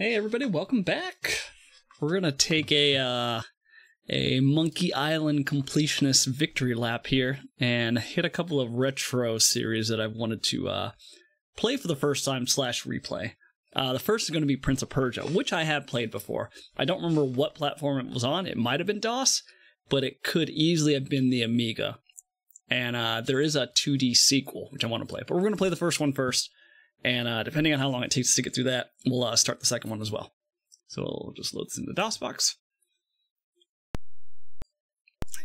Hey everybody, welcome back. We're gonna take a uh, a Monkey Island completionist victory lap here and hit a couple of retro series that I've wanted to uh, play for the first time slash replay. Uh, the first is going to be Prince of Persia, which I have played before. I don't remember what platform it was on. It might have been DOS, but it could easily have been the Amiga. And uh, there is a 2D sequel, which I want to play. But we're going to play the first one first. And uh, depending on how long it takes to get through that, we'll uh, start the second one as well. So we'll just load this in the DOSBox.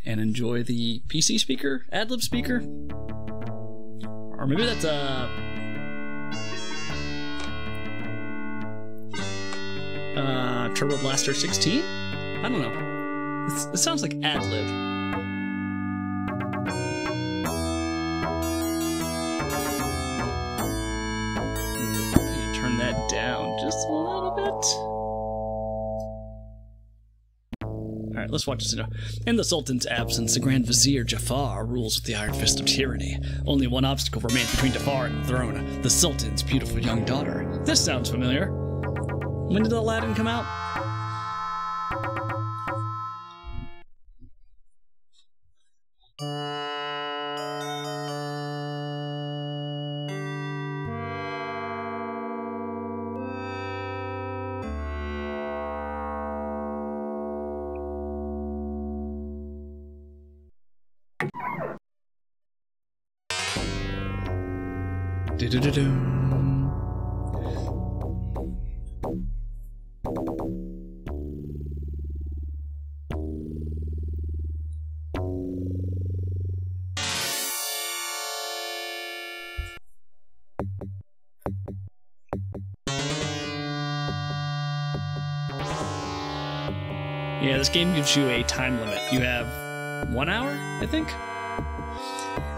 And enjoy the PC speaker, AdLib speaker. Or maybe that's a. Uh, Turbo Blaster 16? I don't know. It's, it sounds like AdLib. Let's watch this. In the Sultan's absence, the Grand Vizier Jafar rules with the iron fist of tyranny. Only one obstacle remains between Jafar and the throne the Sultan's beautiful young daughter. This sounds familiar. When did Aladdin come out? Do-do-do-do. Yeah, this game gives you a time limit. You have one hour, I think?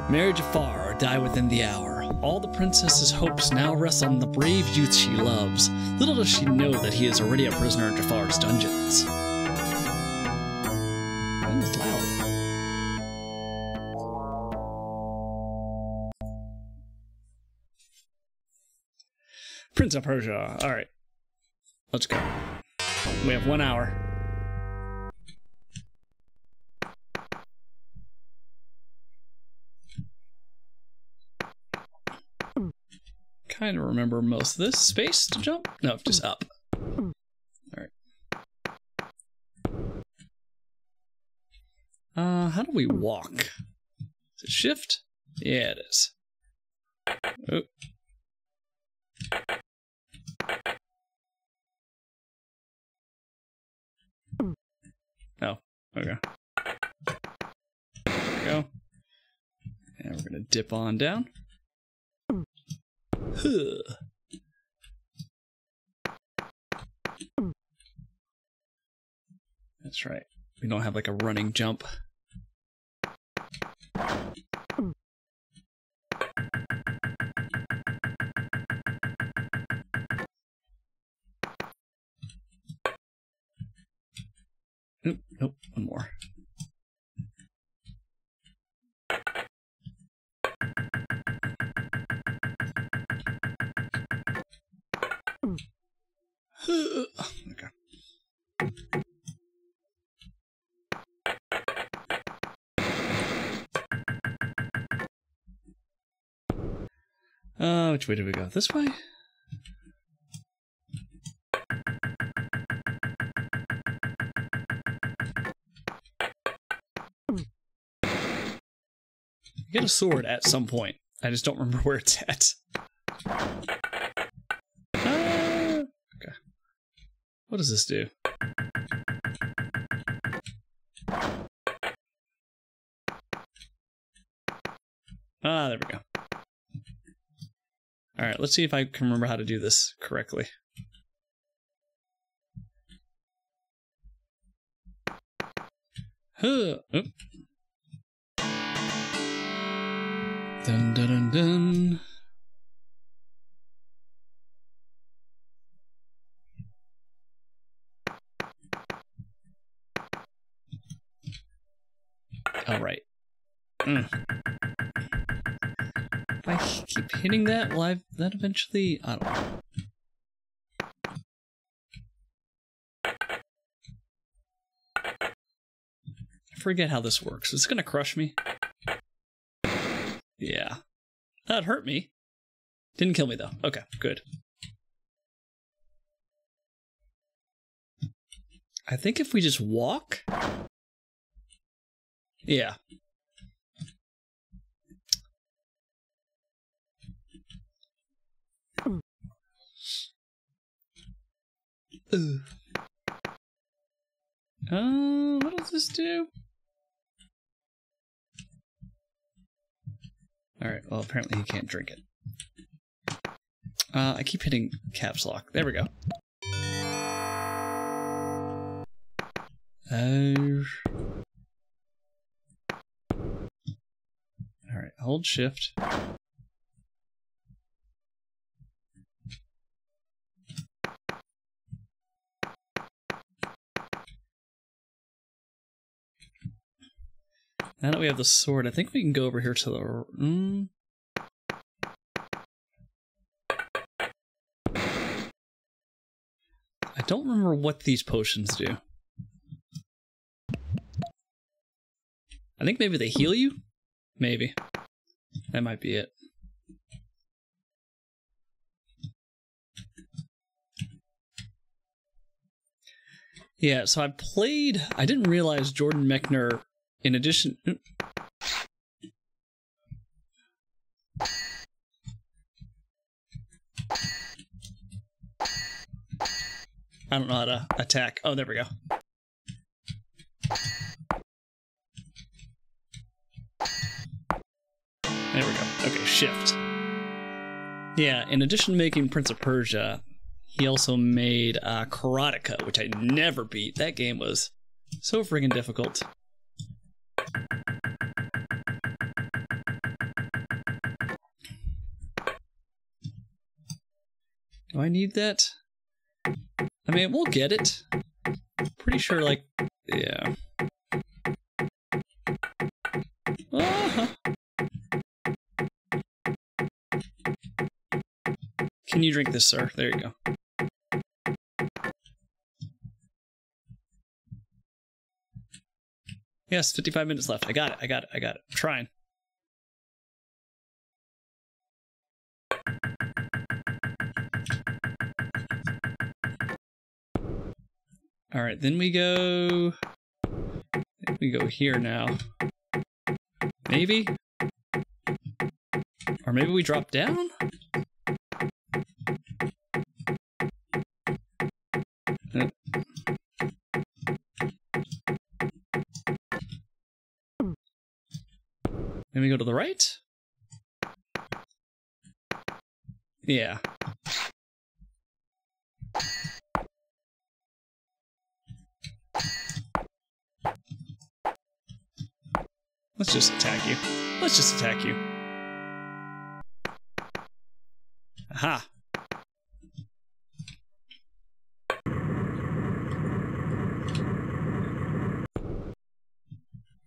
Marry Jafar or die within the hour. All the princess's hopes now rest on the brave youth she loves. Little does she know that he is already a prisoner in Jafar's dungeons. Prince of Persia. Alright. Let's go. We have one hour. Kind of remember most of this. Space to jump? No, just up. Alright. Uh, how do we walk? Is it shift? Yeah, it is. Oh. Oh, okay. There we go. And we're gonna dip on down. That's right. We don't have like a running jump. Nope, nope, one more. Okay. Uh, which way do we go? This way? get a sword at some point. I just don't remember where it's at. What does this do? Ah, there we go. Alright, let's see if I can remember how to do this correctly. Huh. Oh. Dun dun dun dun. All right. Mm. If I keep hitting that, will I, that eventually... I don't know. I forget how this works. It's gonna crush me. Yeah. That hurt me. Didn't kill me, though. Okay, good. I think if we just walk... Yeah. Uh, what does this do? Alright, well, apparently he can't drink it. Uh, I keep hitting caps lock. There we go. Uh, Alright, hold shift. Now that we have the sword, I think we can go over here to the. Mm. I don't remember what these potions do. I think maybe they heal you? Maybe. That might be it. Yeah, so I played. I didn't realize Jordan Mechner, in addition. I don't know how to attack. Oh, there we go. There we go. Okay, shift. Yeah, in addition to making Prince of Persia, he also made uh, Karateka, which I never beat. That game was so friggin' difficult. Do I need that? I mean, we'll get it. Pretty sure, like, yeah. Can you drink this, sir? There you go. Yes, 55 minutes left. I got it. I got it. I got it. I'm trying. All right, then we go. We go here now. Maybe? Or maybe we drop down? Then we go to the right? Yeah. Let's just attack you. Let's just attack you. Aha.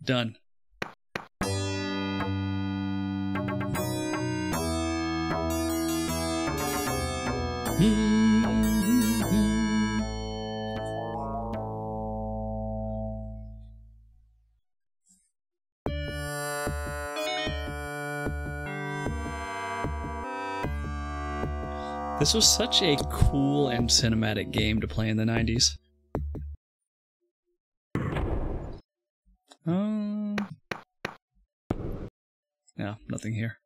Done. This was such a cool and cinematic game to play in the 90s. Um, no, nothing here.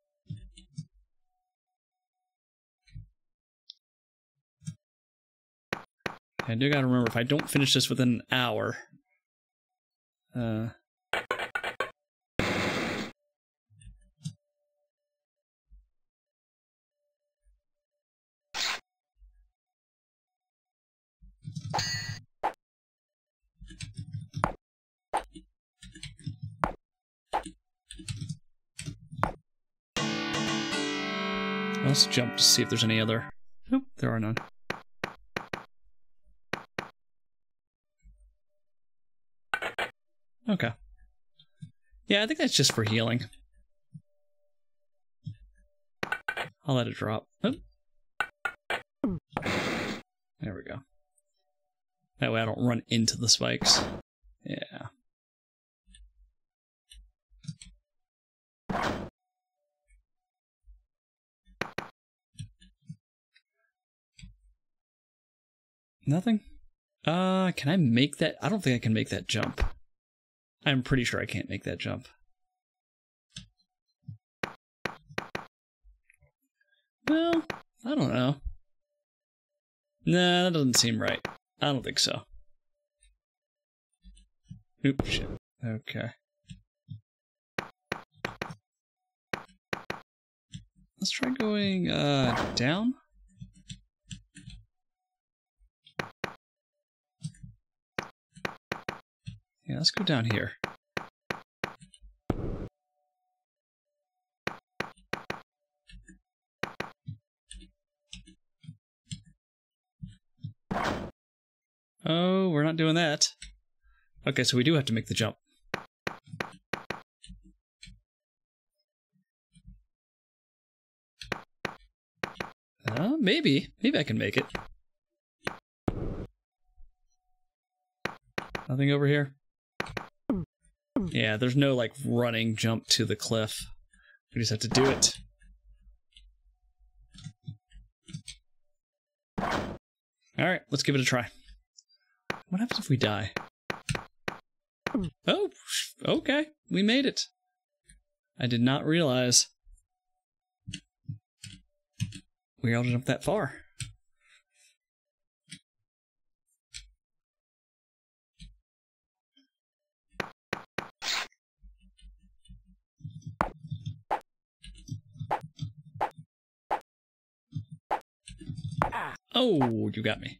I do gotta remember if I don't finish this within an hour, uh, Let's jump to see if there's any other. Nope, there are none. Okay. Yeah, I think that's just for healing. I'll let it drop. Oop. There we go. That way I don't run into the spikes. Yeah. Nothing? Uh, can I make that? I don't think I can make that jump. I'm pretty sure I can't make that jump. Well, I don't know. Nah, that doesn't seem right. I don't think so. Oops, shit. Okay. Let's try going uh down. Yeah, let's go down here. Oh, we're not doing that. Okay, so we do have to make the jump. Uh, maybe. Maybe I can make it. Nothing over here? Yeah, there's no, like, running jump to the cliff. We just have to do it. Alright, let's give it a try. What happens if we die? Oh, okay. We made it. I did not realize we were able to jump that far. Oh, you got me.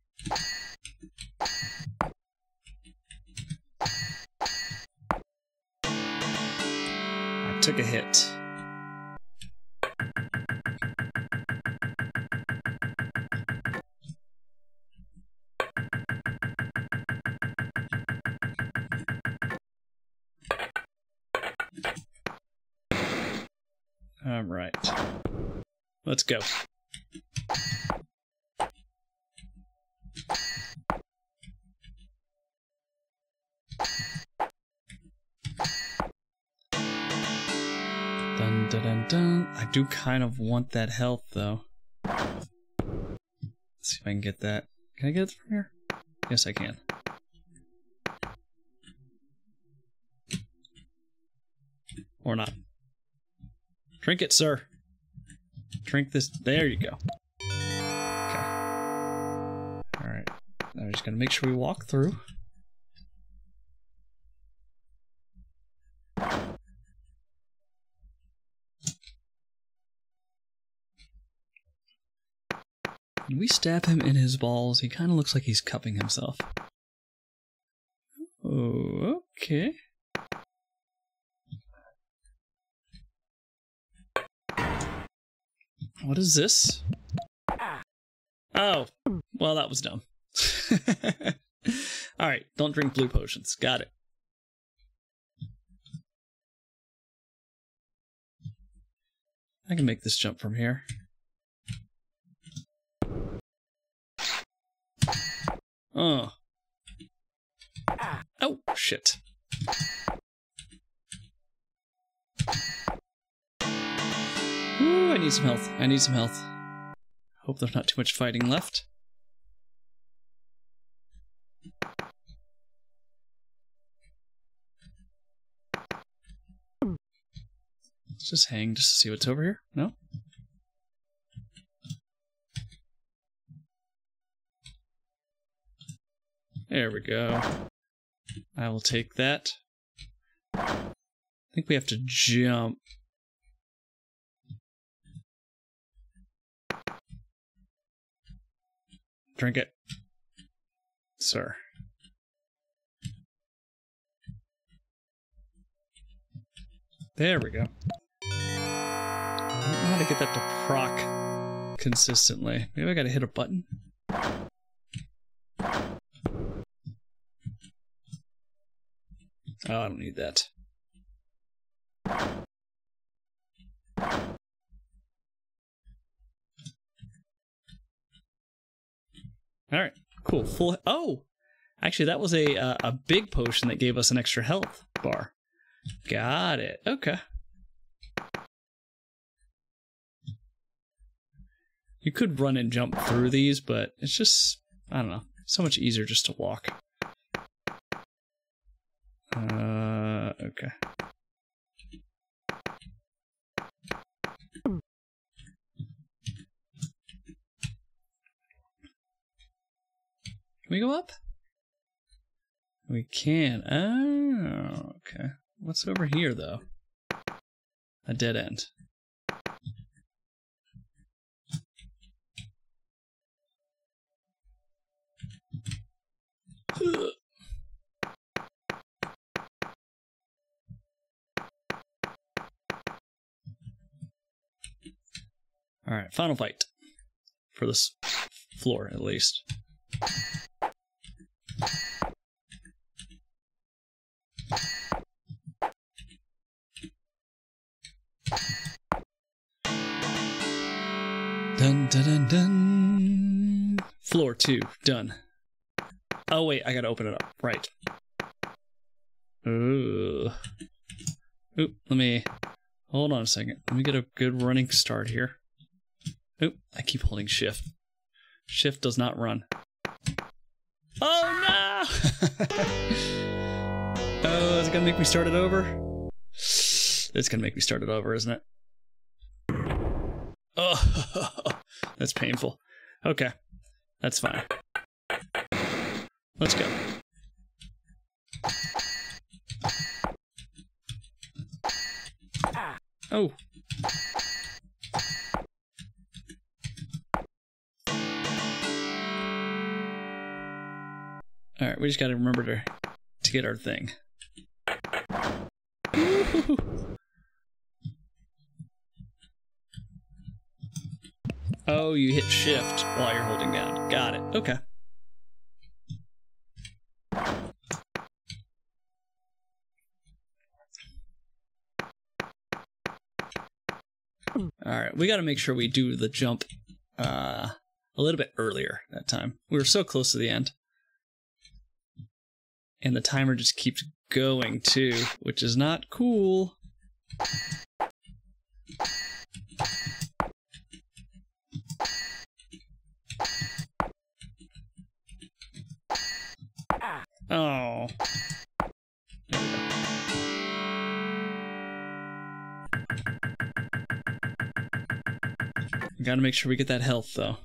I took a hit. All right. Let's go. Dun. I do kind of want that health though. Let's see if I can get that. Can I get it from here? Yes, I can. Or not. Drink it, sir. Drink this. There you go. Okay. Alright. We're just gonna make sure we walk through. We stab him in his balls, he kind of looks like he's cupping himself. Oh, okay. What is this? Oh, well, that was dumb. All right, don't drink blue potions. Got it. I can make this jump from here. Oh. Oh, shit. Ooh, I need some health. I need some health. Hope there's not too much fighting left. Let's just hang just to see what's over here. No? There we go. I will take that. I think we have to jump. Drink it. Sir. There we go. I don't know how to get that to proc consistently. Maybe I gotta hit a button? Oh, I don't need that. All right, cool. Full. Oh, actually, that was a uh, a big potion that gave us an extra health bar. Got it. Okay. You could run and jump through these, but it's just I don't know. So much easier just to walk. Uh, okay. Can we go up? We can. Oh, okay. What's over here, though? A dead end. All right, final fight for this floor, at least. Dun dun dun dun. Floor two, done. Oh wait, I gotta open it up. Right. Ooh. Oop, let me hold on a second. Let me get a good running start here. Oop, I keep holding shift. Shift does not run. Oh no! oh, is it gonna make me start it over? It's gonna make me start it over, isn't it? Oh, that's painful. Okay, that's fine. Let's go. Oh. All right, we just got to remember to to get our thing. Oh, you hit shift while you're holding down. Got it. Okay. All right, we got to make sure we do the jump uh, a little bit earlier that time. We were so close to the end. And the timer just keeps going too, which is not cool. Oh. Gotta make sure we get that health though.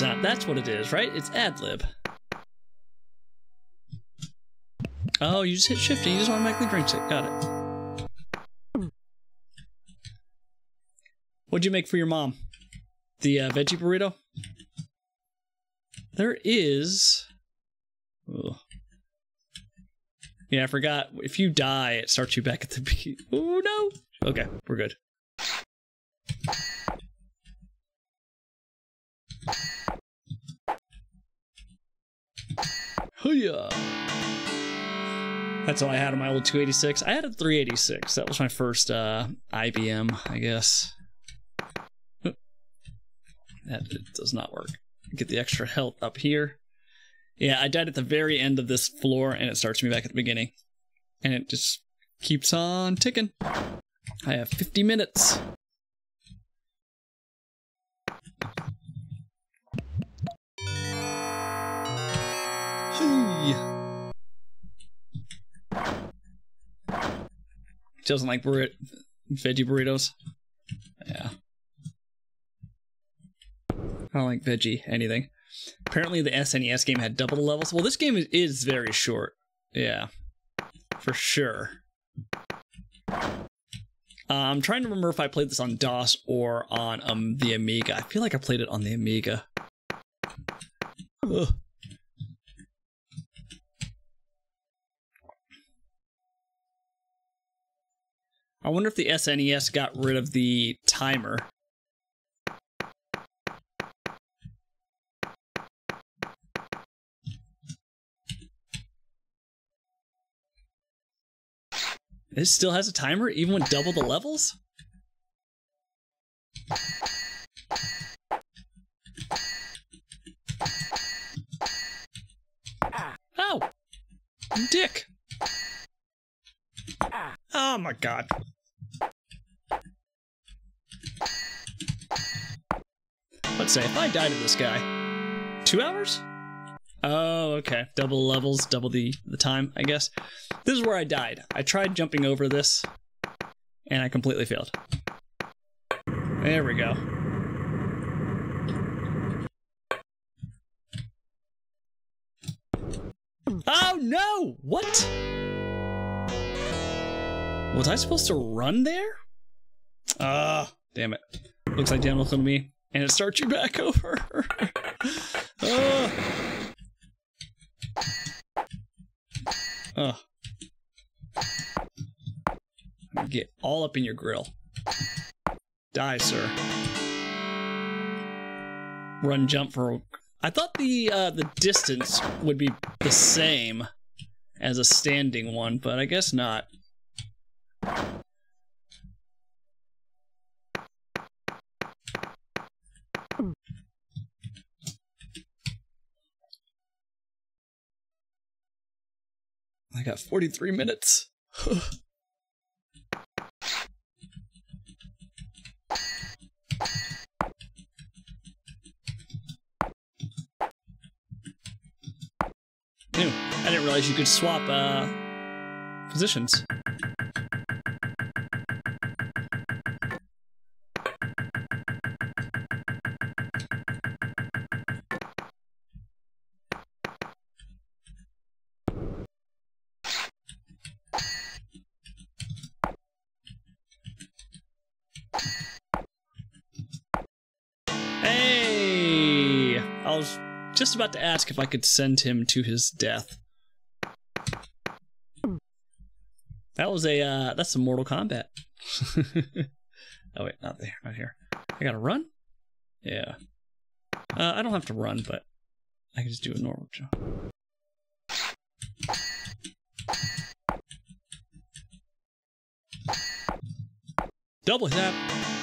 That's what it is, right? It's AdLib. Oh, you just hit shift and you just automatically drinks it. Got it. What'd you make for your mom? The uh, veggie burrito? There is. Yeah, I forgot. If you die, it starts you back at the beginning. Oh no! Okay, we're good. That's all I had on my old 286. I had a 386. That was my first uh, IBM, I guess. That does not work. Get the extra health up here. Yeah, I died at the very end of this floor, and it starts me back at the beginning. And it just keeps on ticking. I have 50 minutes. Doesn't like burrit veggie burritos. Yeah. I don't like veggie anything. Apparently, the SNES game had double the levels. Well, this game is, is very short. Yeah, for sure. Uh, I'm trying to remember if I played this on DOS or on um the Amiga. I feel like I played it on the Amiga. Ugh. I wonder if the SNES got rid of the timer. This still has a timer, even with double the levels? Oh, Dick! Oh my god. Let's say if I died to this guy, two hours? Oh, okay. Double levels, double the the time, I guess. This is where I died. I tried jumping over this, and I completely failed. There we go. Oh no! What? Was I supposed to run there? Ah, damn it. Looks like Dan will me, and it starts you back over. Get all up in your grill. Die, sir. Run, jump for. I thought the uh, the distance would be the same as a standing one, but I guess not. I got 43 minutes. I didn't realize you could swap uh, positions. Just about to ask if I could send him to his death. That was a, uh, that's some Mortal Kombat. oh wait, not there, not here. I gotta run? Yeah. Uh, I don't have to run, but I can just do a normal jump. Double tap.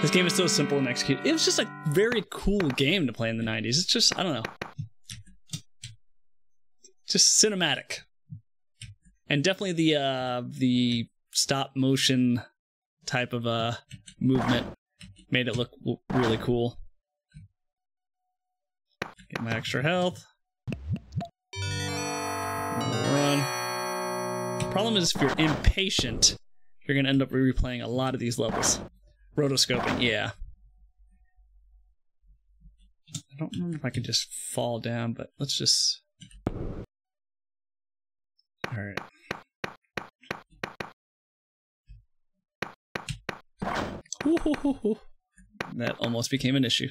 This game is so simple and execute. It was just a very cool game to play in the 90s. It's just, I don't know. Just cinematic. And definitely the uh the stop motion type of uh movement made it look really cool. Get my extra health. Run. Problem is if you're impatient, you're gonna end up replaying a lot of these levels. Rotoscoping, yeah. I don't remember if I could just fall down, but let's just... Alright. That almost became an issue.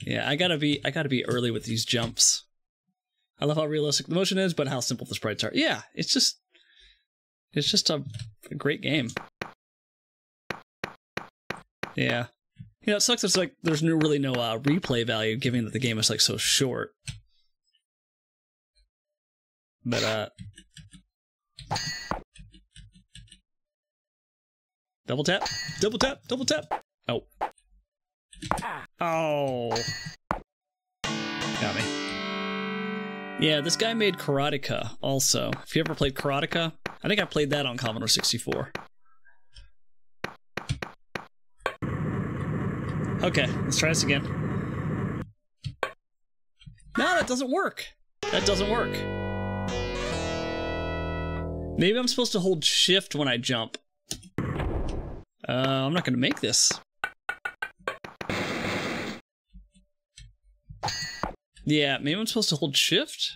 Yeah, I gotta be I gotta be early with these jumps. I love how realistic the motion is, but how simple the sprites are. Yeah, it's just it's just a, a great game. Yeah. You know, it sucks. It's like there's no, really no uh, replay value, given that the game is like so short. But uh, double tap, double tap, double tap. Oh, oh, got me. Yeah, this guy made Karateka also. If you ever played Karateka, I think I played that on Commodore 64. Okay, let's try this again. No, that doesn't work. That doesn't work. Maybe I'm supposed to hold shift when I jump. Uh, I'm not gonna make this. Yeah, maybe I'm supposed to hold shift?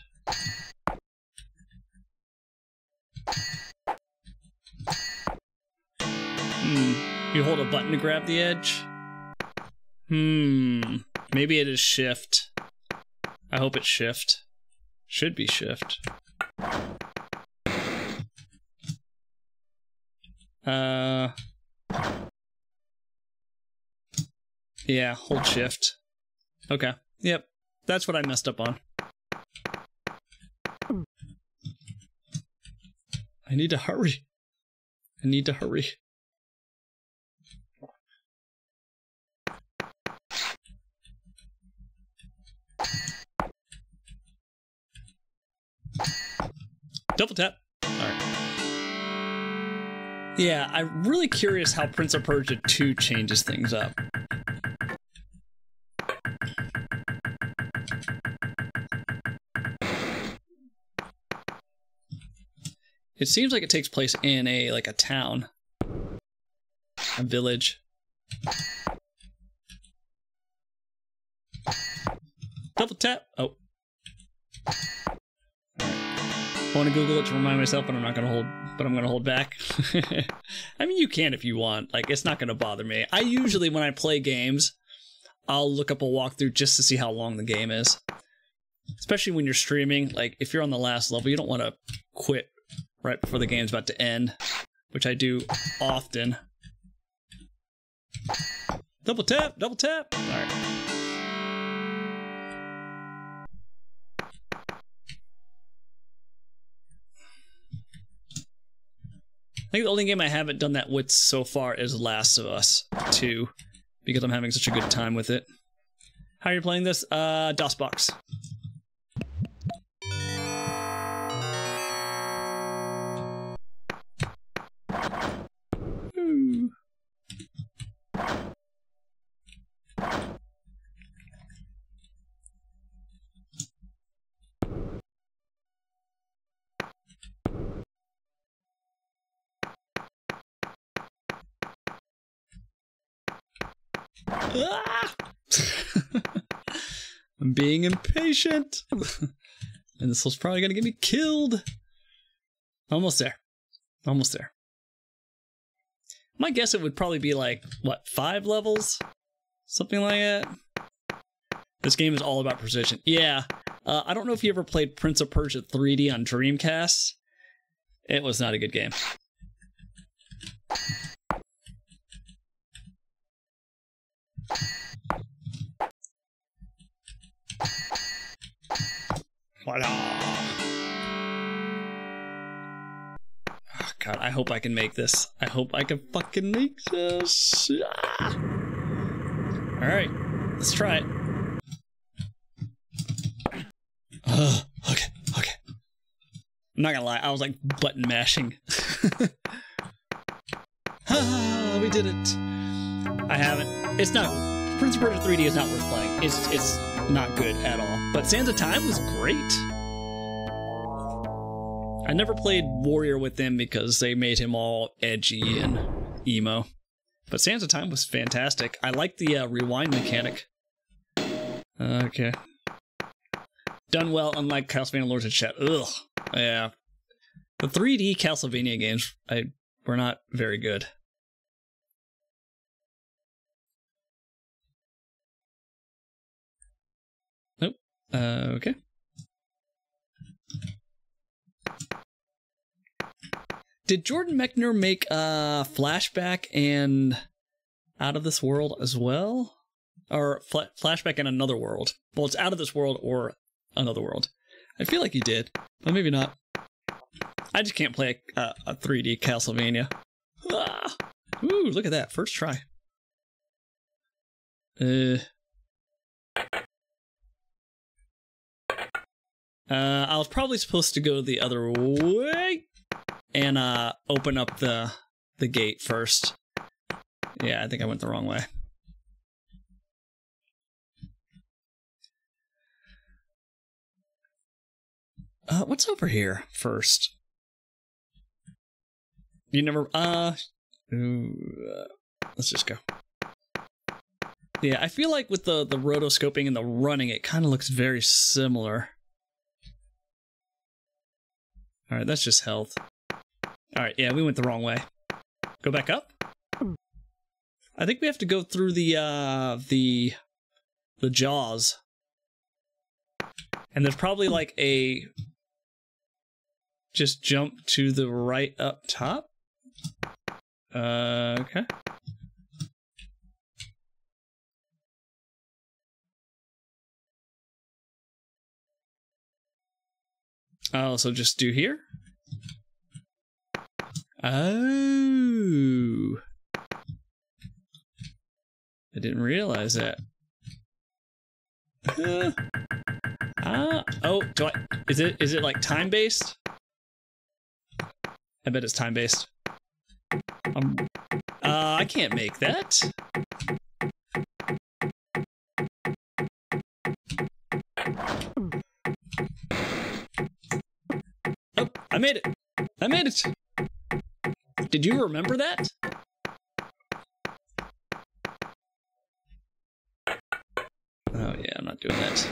Hmm. You hold a button to grab the edge? Hmm. Maybe it is shift. I hope it's shift. Should be shift. Uh. Yeah, hold shift. Okay. Yep. That's what I messed up on. I need to hurry. I need to hurry. Double tap. All right. Yeah, I'm really curious how Prince of Persia 2 changes things up. It seems like it takes place in a like a town, a village. Double tap. Oh. I want to Google it to remind myself, but I'm not gonna hold. But I'm gonna hold back. I mean, you can if you want. Like, it's not gonna bother me. I usually, when I play games, I'll look up a walkthrough just to see how long the game is. Especially when you're streaming. Like, if you're on the last level, you don't want to quit right before the game's about to end, which I do often. Double tap, double tap. All right. Think the only game I haven't done that with so far is Last of Us 2, because I'm having such a good time with it. How are you playing this? Uh, DOSBox. Ooh. I'm being impatient. and this was probably going to get me killed. Almost there. Almost there. My guess it would probably be like, what, five levels? Something like that. This game is all about precision. Yeah. Uh, I don't know if you ever played Prince of Persia 3D on Dreamcast. It was not a good game. Voila. Oh, God, I hope I can make this. I hope I can fucking make this. Ah. All right, let's try it. Uh, okay, okay. I'm not gonna lie, I was like button mashing. ah, we did it. I haven't. It's not. Prince of Persia 3D is not worth playing. It's it's not good at all. But Sands of Time was great. I never played Warrior Within because they made him all edgy and emo. But Sands of Time was fantastic. I like the uh, rewind mechanic. Okay. Done well, unlike Castlevania Lords of Shadow. Ugh. Yeah. The 3D Castlevania games I were not very good. Uh, okay. Did Jordan Mechner make uh Flashback and Out of This World as well? Or fl- Flashback and Another World? Well, it's Out of This World or Another World. I feel like he did, but maybe not. I just can't play a, a 3D Castlevania. Ah! Ooh, look at that. First try. Uh. Uh, I was probably supposed to go the other way and uh open up the the gate first. Yeah, I think I went the wrong way. Uh, what's over here first? You never. Uh, uh, let's just go. Yeah, I feel like with the the rotoscoping and the running, it kind of looks very similar. All right, that's just health. All right, yeah, we went the wrong way. Go back up. I think we have to go through the uh the the jaws. And there's probably like a just jump to the right up top. Uh, okay. Oh, so just do here? Oh. I didn't realize that. Uh, ah, oh, do I, is it, is it like time based? I bet it's time based. Um, uh, I can't make that. Oh, I made it. I made it. Did you remember that? Oh yeah, I'm not doing that.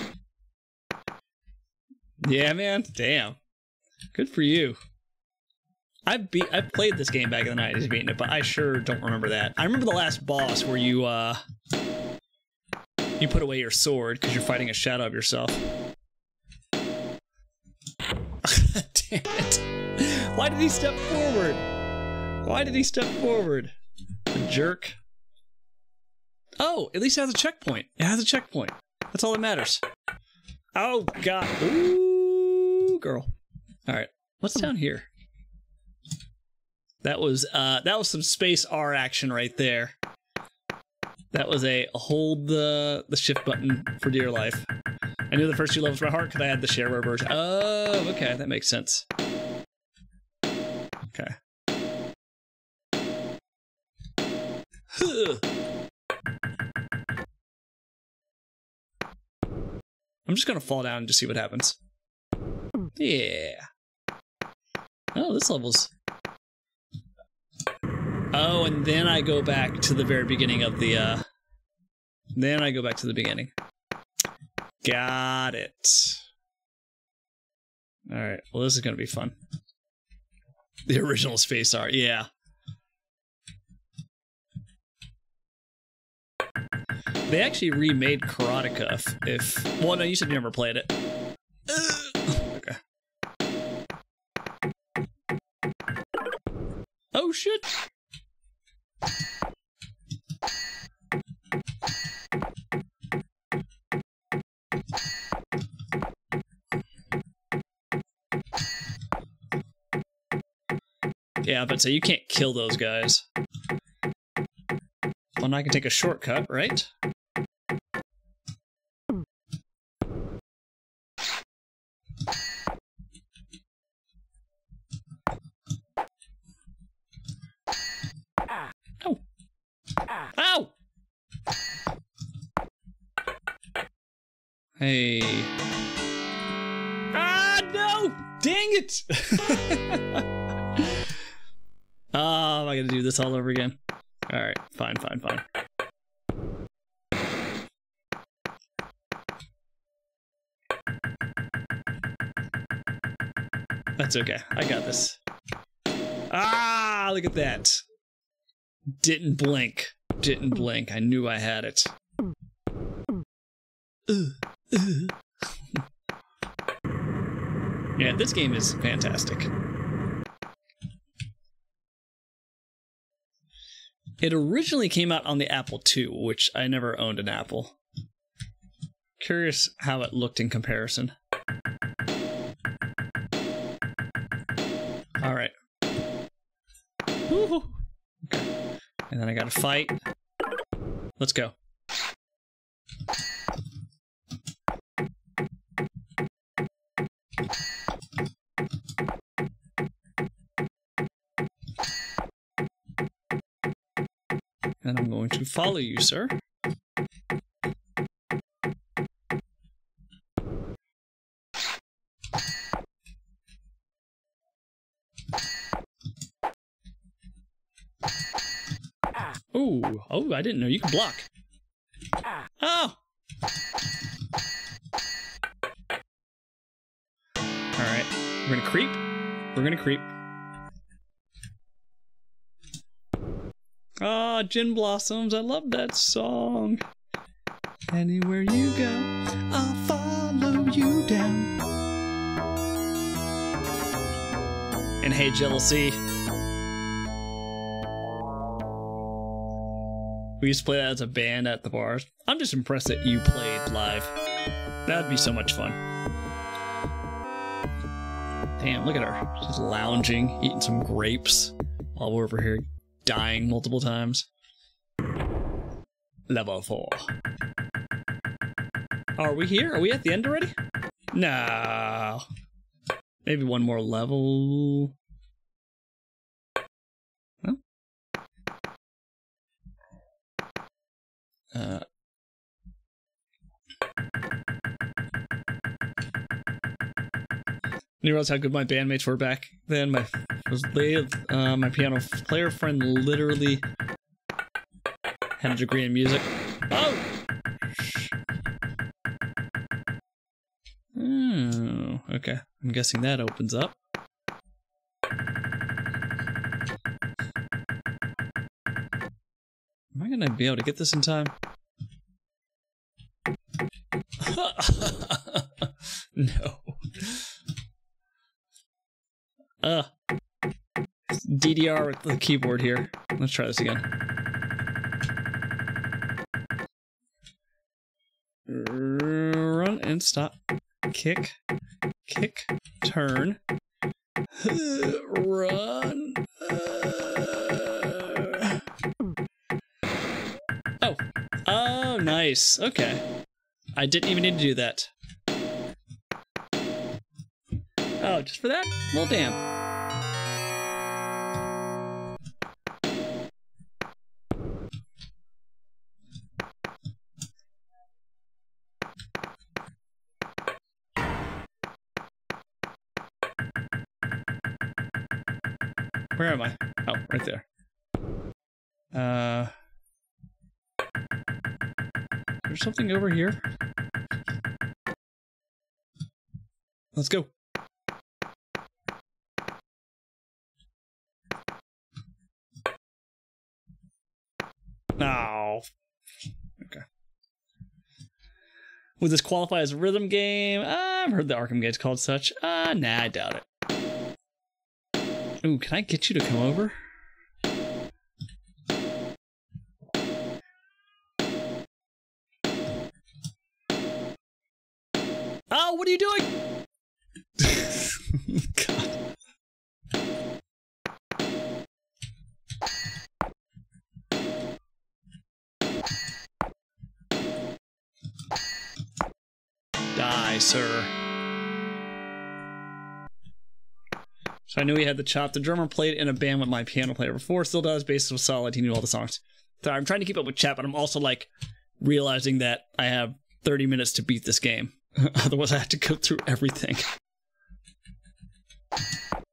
Yeah, man. Damn. Good for you. I beat I played this game back in the night, I beating it, but I sure don't remember that. I remember the last boss where you uh you put away your sword because you're fighting a shadow of yourself. It. Why did he step forward? Why did he step forward? Jerk. Oh, at least it has a checkpoint. It has a checkpoint. That's all that matters. Oh god. Ooh, girl. All right. What's down here? That was uh that was some space R action right there. That was a hold the the shift button for dear life. I knew the first two levels by heart because I had the shareware version. Oh, okay, that makes sense. Okay. I'm just gonna fall down and just see what happens. Yeah. Oh, this level's. Oh, and then I go back to the very beginning of the. uh Then I go back to the beginning. Got it. All right. Well, this is gonna be fun. The original space art, yeah. They actually remade Karateka if, if well no you said you never played it. okay. Oh shit. Yeah, but so you can't kill those guys. Well, I can take a shortcut, right? Hey. Ah, no! Dang it! Ah, am I gonna do this all over again? Alright, fine, fine, fine. That's okay. I got this. Ah, look at that. Didn't blink. Didn't blink. I knew I had it. yeah, this game is fantastic. It originally came out on the Apple II, which I never owned an Apple. Curious how it looked in comparison. All right. Okay. And then I gotta fight. Let's go. And I'm going to follow you, sir. Oh, oh, I didn't know you could block. Oh! Alright, we're gonna creep. We're gonna creep. Ah, Gin Blossoms, I love that song. Anywhere you go, I'll follow you down. And hey, Jealousy. We used to play that as a band at the bars. I'm just impressed that you played live. That'd be so much fun. Damn, look at her. She's lounging, eating some grapes while we're over here dying multiple times. Level 4. Are we here? Are we at the end already? No. Maybe one more level. Uh, you realize how good my bandmates were back then. My they uh, my piano player friend literally had a degree in music. Oh. Oh, okay. I'm guessing that opens up. Am I gonna be able to get this in time? no. Uh. DDR with the keyboard here. Let's try this again. Run and stop. Kick. Kick. Turn. Run. Uh... Oh. Oh, nice. Okay. I didn't even need to do that. Oh, just for that? Well, damn. Where am I? Oh, right there. Uh, there's something over here. Let's go. No. Okay. Would this qualify as a rhythm game? Uh, I've heard the Arkham game's called such. Uh, nah, I doubt it. Ooh, can I get you to come over? Oh, what are you doing? God. Sir. So I knew he had the chop. The drummer played in a band with my piano player before, still does. Bass was solid. He knew all the songs. So I'm trying to keep up with chat, but I'm also like realizing that I have 30 minutes to beat this game. Otherwise, I have to go through everything.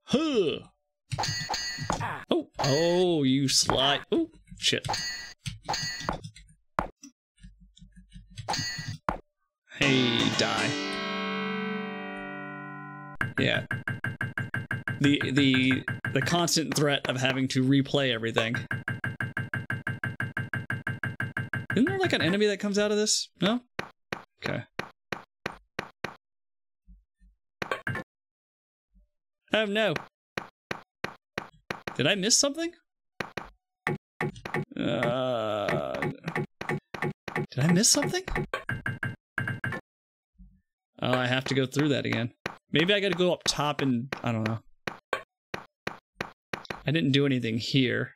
Huh. Oh, oh, you slide. Oh, shit. Hey, die. Yeah. The the the constant threat of having to replay everything. Isn't there like an enemy that comes out of this? No? Okay. Oh no. Did I miss something? Uh, did I miss something? Oh, I have to go through that again. Maybe I gotta go up top and... I don't know. I didn't do anything here.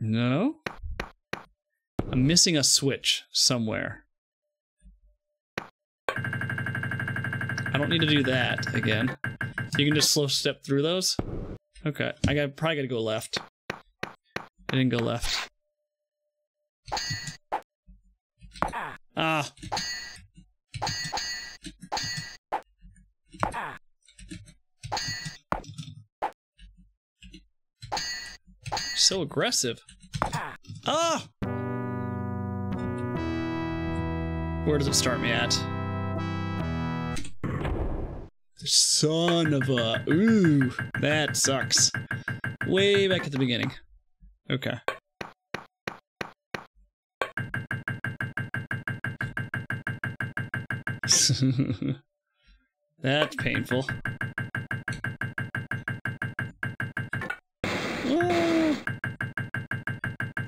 No? I'm missing a switch somewhere. I don't need to do that again. You can just slow step through those? Okay, I got probably gotta go left. I didn't go left. Ah. So aggressive. Ah! Where does it start me at? Son of a... Ooh, that sucks. Way back at the beginning. Okay. That's painful.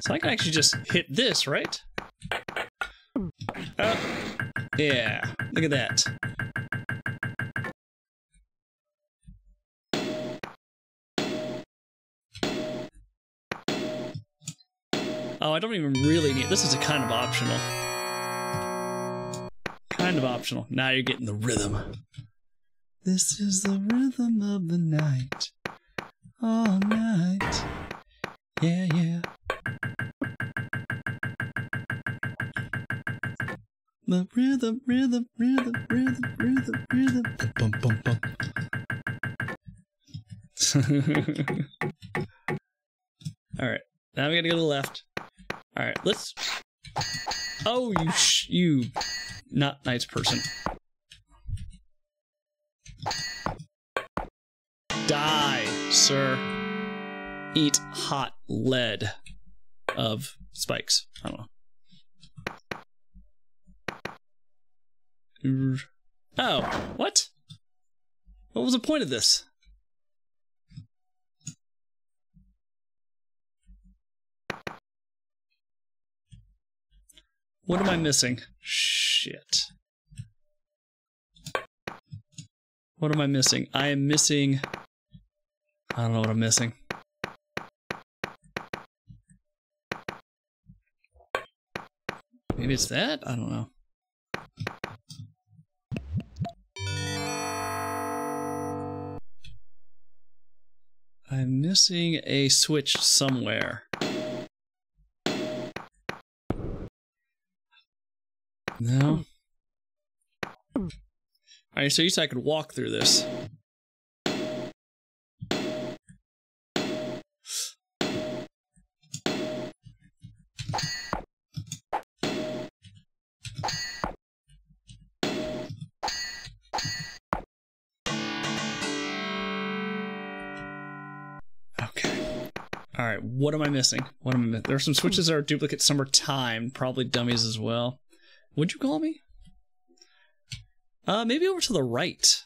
So I can actually just hit this, right? Uh, yeah, look at that. Oh, I don't even really need... This is a kind of optional. Kind of optional. Now you're getting the rhythm. This is the rhythm of the night. all night. Yeah, yeah. The rhythm, rhythm, rhythm, rhythm, rhythm, rhythm. Bum, bum, bum. All right, now we gotta go to the left. All right, let's. Oh, you sh- you, not nice person. Die, sir. Eat hot lead of spikes. I don't know. Oh, what? What was the point of this? What am I missing? Shit. What am I missing? I am missing. I don't know what I'm missing. Maybe it's that? I don't know. I'm missing a switch somewhere. No. Hmm. Alright, so you said I could walk through this. Okay. Alright, what am I missing? What am I missing? There are some switches that are duplicate, some are timed, probably dummies as well. Would you call me? Uh, maybe over to the right.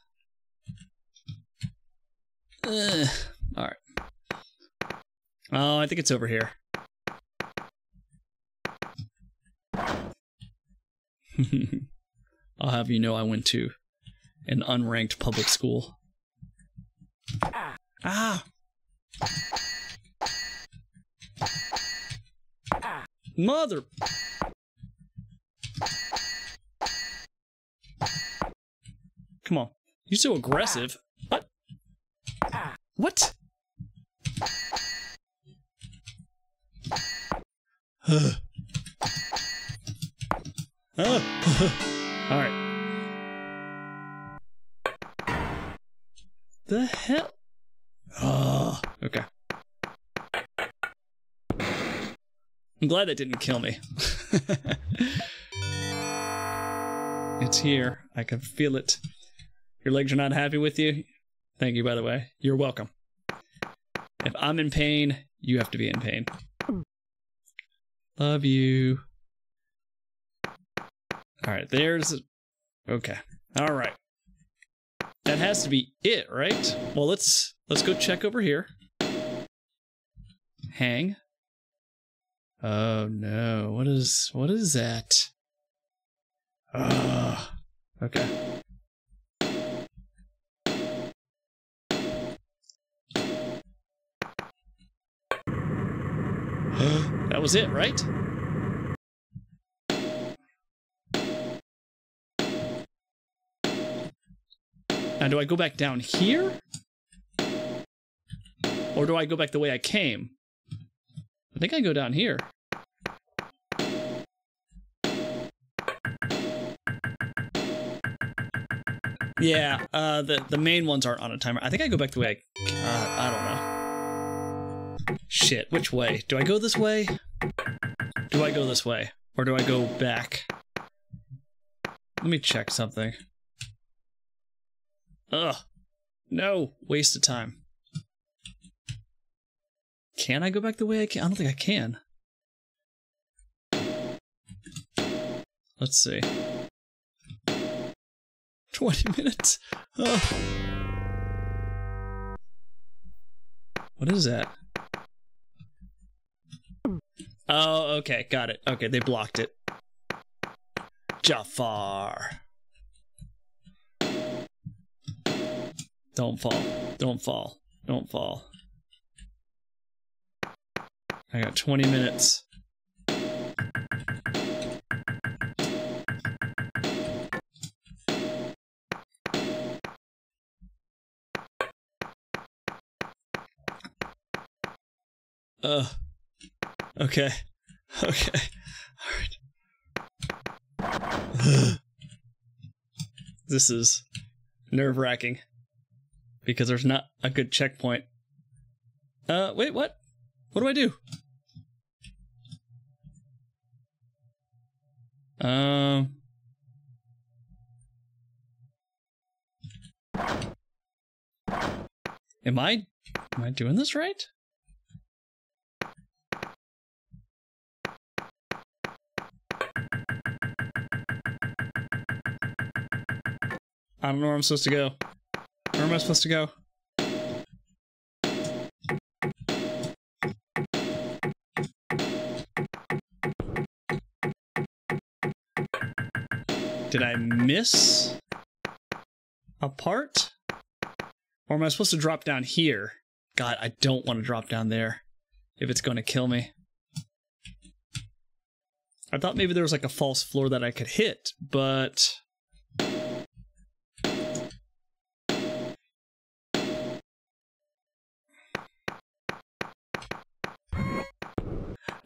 Uh, all right. Oh, I think it's over here. I'll have you know I went to an unranked public school. Ah! Mother! Come on. You're so aggressive. What? What? uh. All right. The hell? Oh, okay. I'm glad that didn't kill me. it's here. I can feel it. Your legs are not happy with you? Thank you, by the way. You're welcome. If I'm in pain, you have to be in pain. Love you. All right, there's. Okay. All right. That has to be it, right? Well, let's let's go check over here. Hang. Oh no! What is what is that? Ah. okay. That was it, right? Now, do I go back down here? Or do I go back the way I came? I think I go down here. Yeah, uh, the, the main ones aren't on a timer. I think I go back the way I... Uh, I don't know. Shit, which way? Do I go this way? Do I go this way? Or do I go back? Let me check something. Ugh. No. Waste of time. Can I go back the way I can? I don't think I can. Let's see. 20 minutes? Oh. What is that? Oh, okay. Got it. Okay, they blocked it. Jafar. Don't fall. Don't fall. Don't fall. I got 20 minutes. Uh. Okay. Okay. Alright. this is nerve wracking. Because there's not a good checkpoint. Uh, wait, what? What do I do? Um. Am I am I doing this right? I don't know where I'm supposed to go. Where am I supposed to go? Did I miss a part? Or am I supposed to drop down here? God, I don't want to drop down there if it's going to kill me. I thought maybe there was like a false floor that I could hit, but...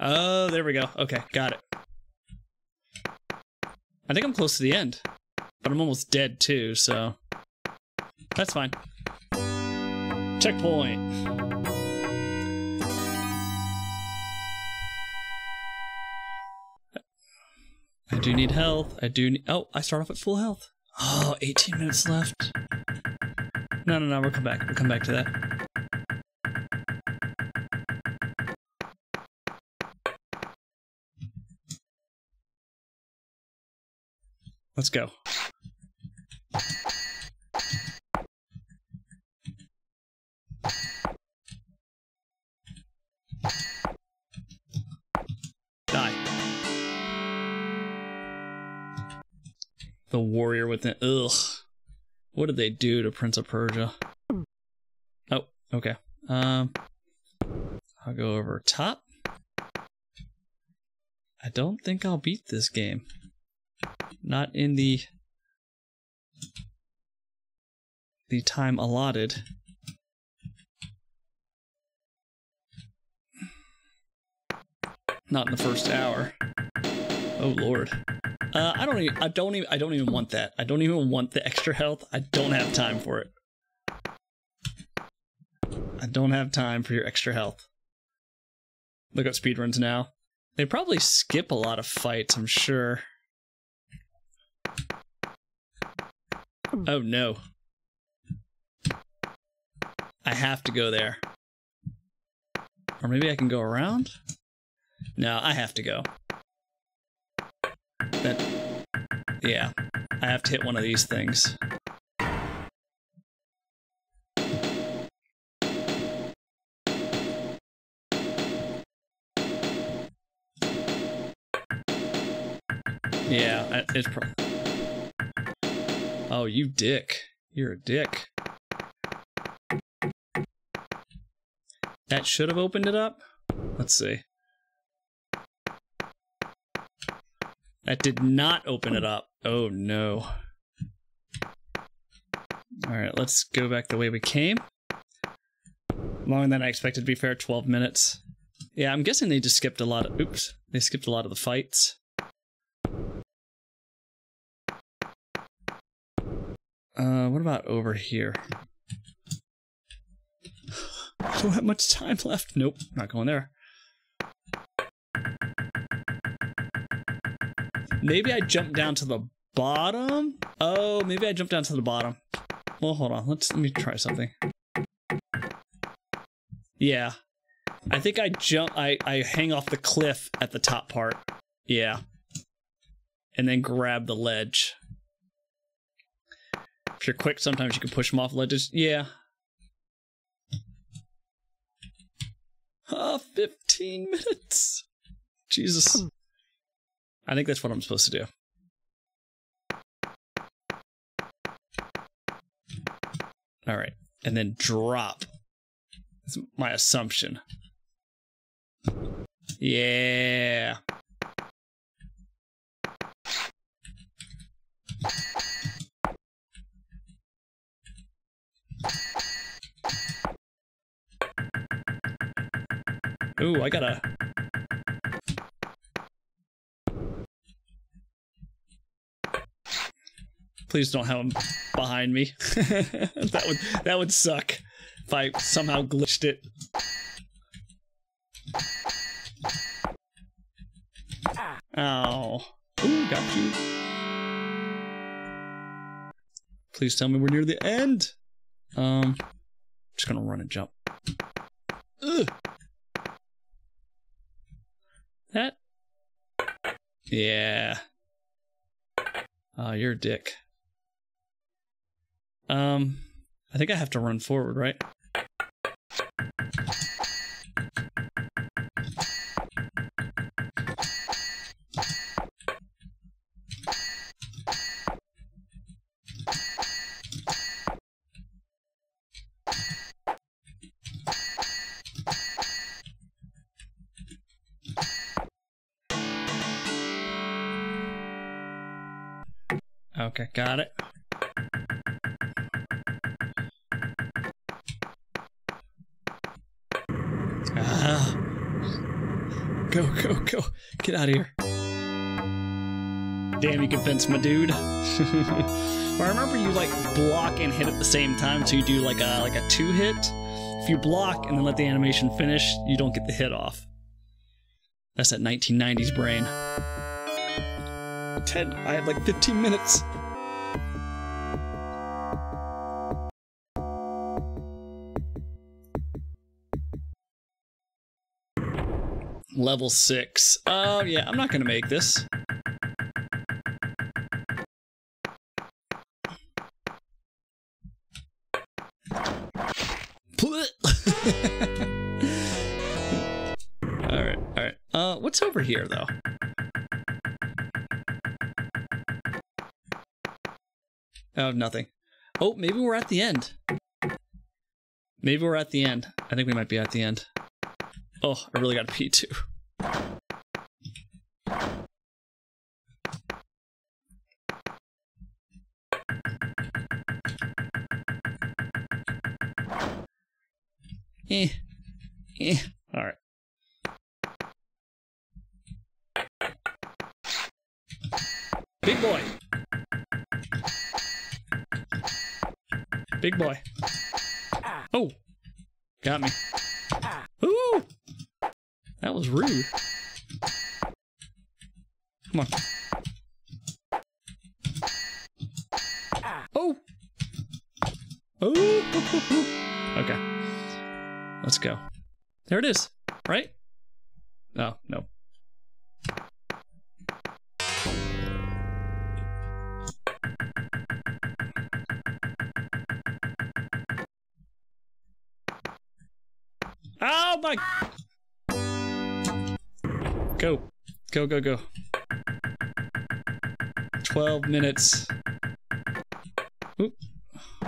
Oh, there we go. Okay, got it. I think I'm close to the end, but I'm almost dead too, so that's fine. Checkpoint. I do need health. I do need. Oh, I start off at full health. Oh, 18 minutes left. No, no, no. We'll come back. We'll come back to that. Let's go. Die. The warrior within. Ugh. What did they do to Prince of Persia? Oh, okay. Um, I'll go over top. I don't think I'll beat this game. Not in the the time allotted. Not in the first hour. Oh lord. Uh, I don't even. I don't even. I don't even want that. I don't even want the extra health. I don't have time for it. I don't have time for your extra health. Look up speedruns now. They probably skip a lot of fights. I'm sure. Oh no. I have to go there. Or maybe I can go around? No, I have to go. That, yeah, I have to hit one of these things. Yeah, it's pro- Oh, you dick. You're a dick. That should have opened it up? Let's see. That did not open it up. Oh no. Alright, let's go back the way we came. Longer than I expected to be fair, 12 minutes. Yeah, I'm guessing they just skipped a lot of oops. They skipped a lot of the fights. Uh, what about over here? Don't have much time left. Nope, not going there. Maybe I jump down to the bottom? Oh, maybe I jump down to the bottom. Well, hold on. Let's let me try something. Yeah. I think I jump I, I hang off the cliff at the top part. Yeah. And then grab the ledge. If you're quick, sometimes you can push them off ledges. Yeah. Ah, 15 minutes. Jesus. I think that's what I'm supposed to do. All right. And then drop. That's my assumption. Yeah. Ooh, I gotta. Please don't have him behind me. that would that would suck if I somehow glitched it. Oh. Ooh, got you. Please tell me we're near the end. Um, just gonna run and jump. Ugh. That. Yeah. Oh, you're a dick. Um, I think I have to run forward, right? Okay, got it. Ah. Go, go, go. Get out of here. Damn, you convinced my dude. I remember you like block and hit at the same time, so you do like a like a two hit. If you block and then let the animation finish, you don't get the hit off. That's that 1990s brain. 10. I have like 15 minutes. Level 6. Oh, yeah, I'm not gonna make this. alright, alright. Uh, what's over here, though? Oh, nothing. Oh, maybe we're at the end. Maybe we're at the end. I think we might be at the end. Oh, I really got to pee too. Eh. Eh. Alright. Big boy. Big boy. Oh. Got me. Ooh. That was rude. Come on. Oh. Oh. Okay. Let's go. There it is. Right? Oh, no. Oh my. Go. Go, go, go. 12 minutes. Oop.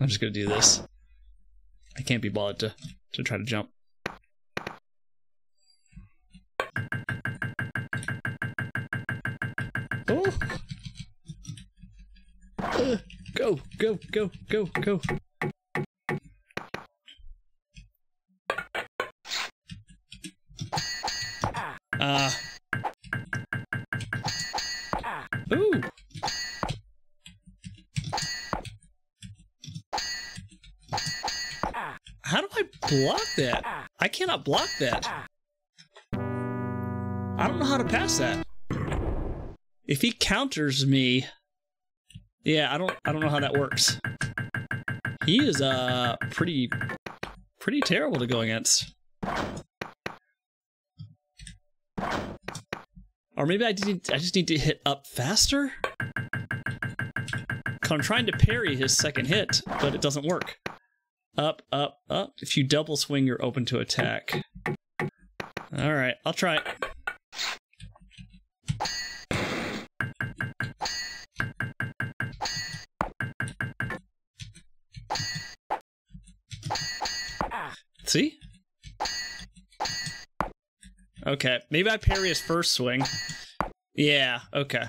I'm just gonna do this. I can't be bothered to, to try to jump. Oh! Uh, go, go, go, go, go. Block that? I cannot block that. I don't know how to pass that. If he counters me, yeah, I don't I don't know how that works. He is uh pretty pretty terrible to go against. Or maybe I didn't I just need to hit up faster? I'm trying to parry his second hit, but it doesn't work. Up, up, up. If you double swing, you're open to attack. Alright, I'll try it. See? Okay, maybe I parry his first swing. Yeah, okay.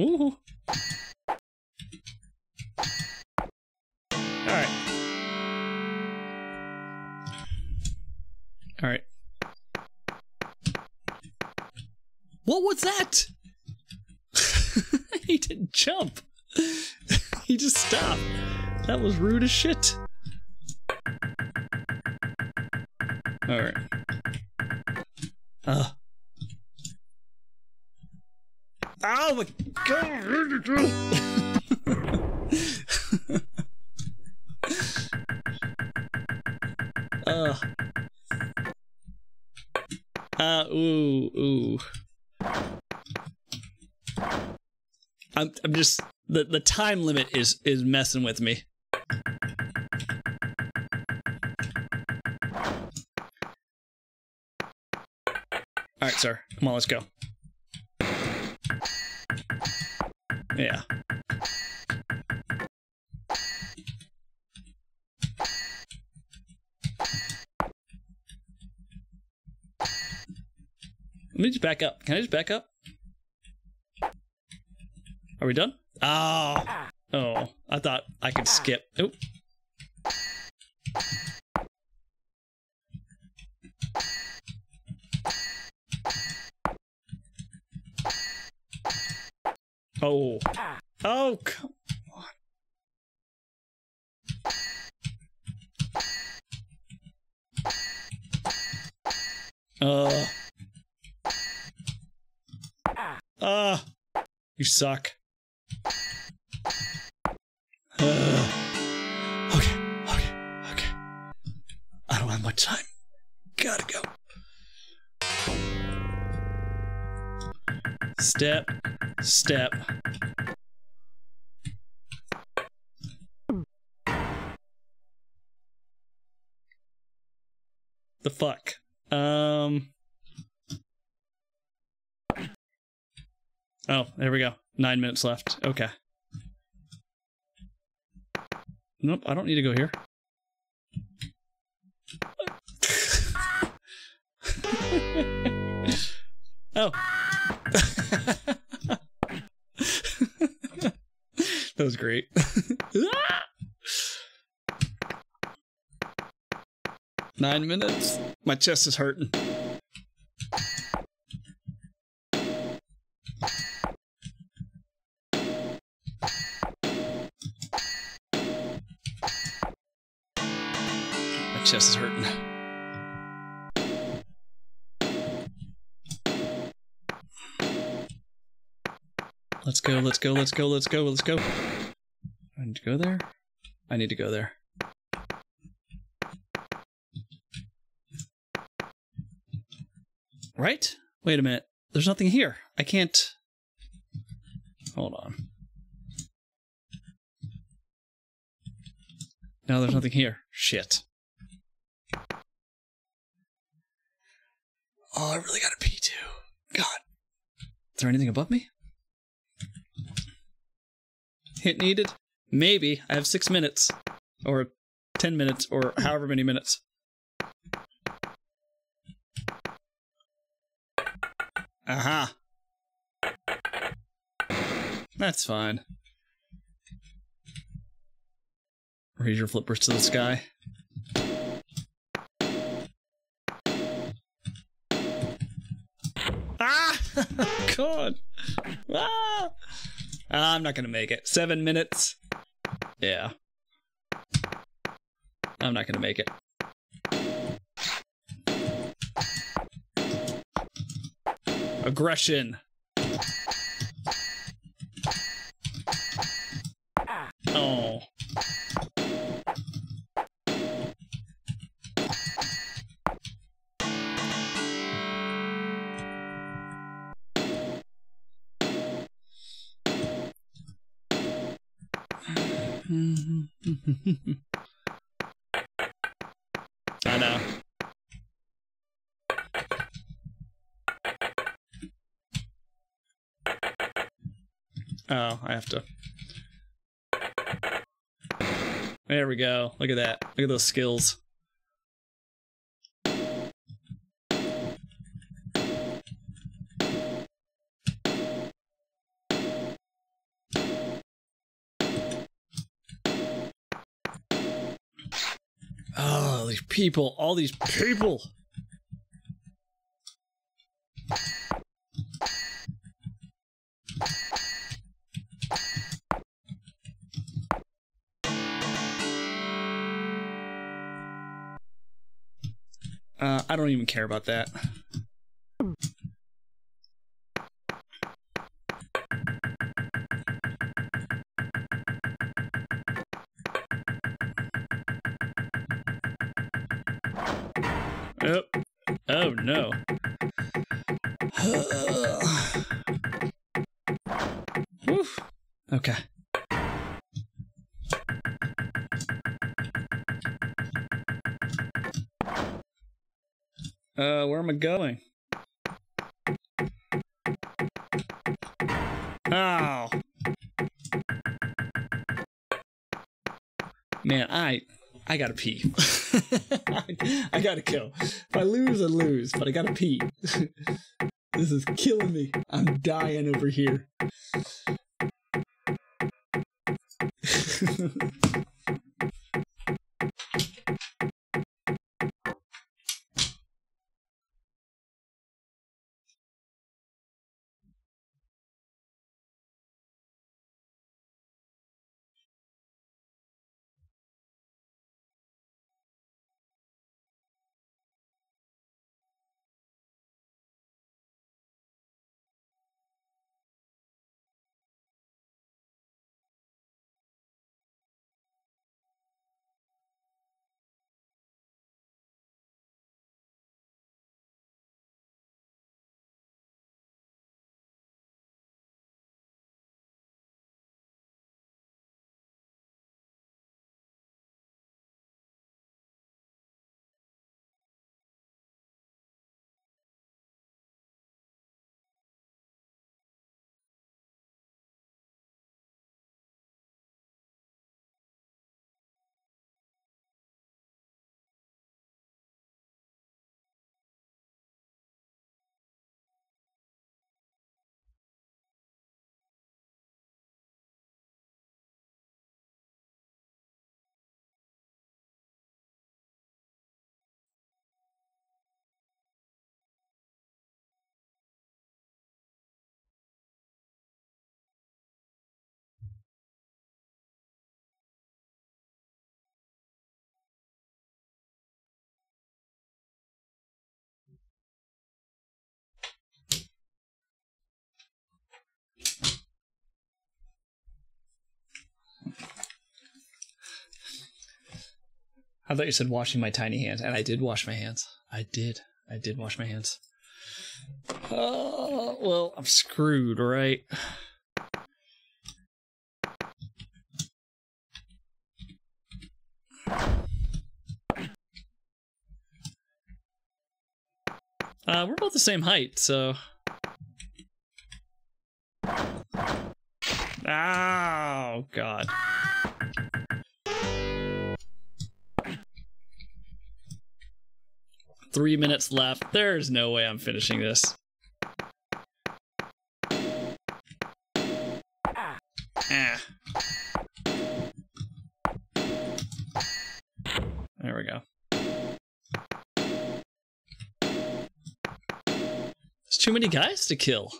Ooh. Alright. Alright. What was that? he didn't jump. he just stopped. That was rude as shit. Alright. Uh. Uh. Uh, ooh, ooh. I'm, I'm just the the time limit is is messing with me. All right, sir. Come on, let's go. Yeah. Let me just back up. Can I just back up? Are we done? Oh. Oh. I thought I could skip. Oh. Oh. Oh, come on. Uh. Uh. You suck. Uh. Okay, okay, okay. I don't have much time. Gotta go. Step, step. The fuck? Um. Oh, there we go. Nine minutes left. Okay. Nope, I don't need to go here. oh. that was great. Nine minutes. My chest is hurting. My chest is hurting. Let's go, let's go, let's go, let's go, let's go. I need to go there. I need to go there. Right? Wait a minute. There's nothing here. I can't. Hold on. No, there's nothing here. Shit. Oh, I really gotta pee too. God. Is there anything above me? Hit needed? Maybe. I have six minutes. Or ten minutes, or however many minutes. Aha. That's fine. Raise your flippers to the sky. Ah! God! Ah! I'm not gonna make it. Seven minutes. Yeah. I'm not gonna make it. Aggression. Oh. I know. Oh, I have to. There we go. Look at that. Look at those skills. People, all these people. Uh, I don't even care about that. Going? Oh. Man, I I gotta pee. I, I gotta go. If I lose, I lose, but I gotta pee. this is killing me. I'm dying over here. I thought you said washing my tiny hands, and I did wash my hands. I did. I did wash my hands. Oh, well, I'm screwed, right? Uh, we're about the same height, so. Oh, God. Three minutes left. There's no way I'm finishing this. Ah. There we go. There's too many guys to kill.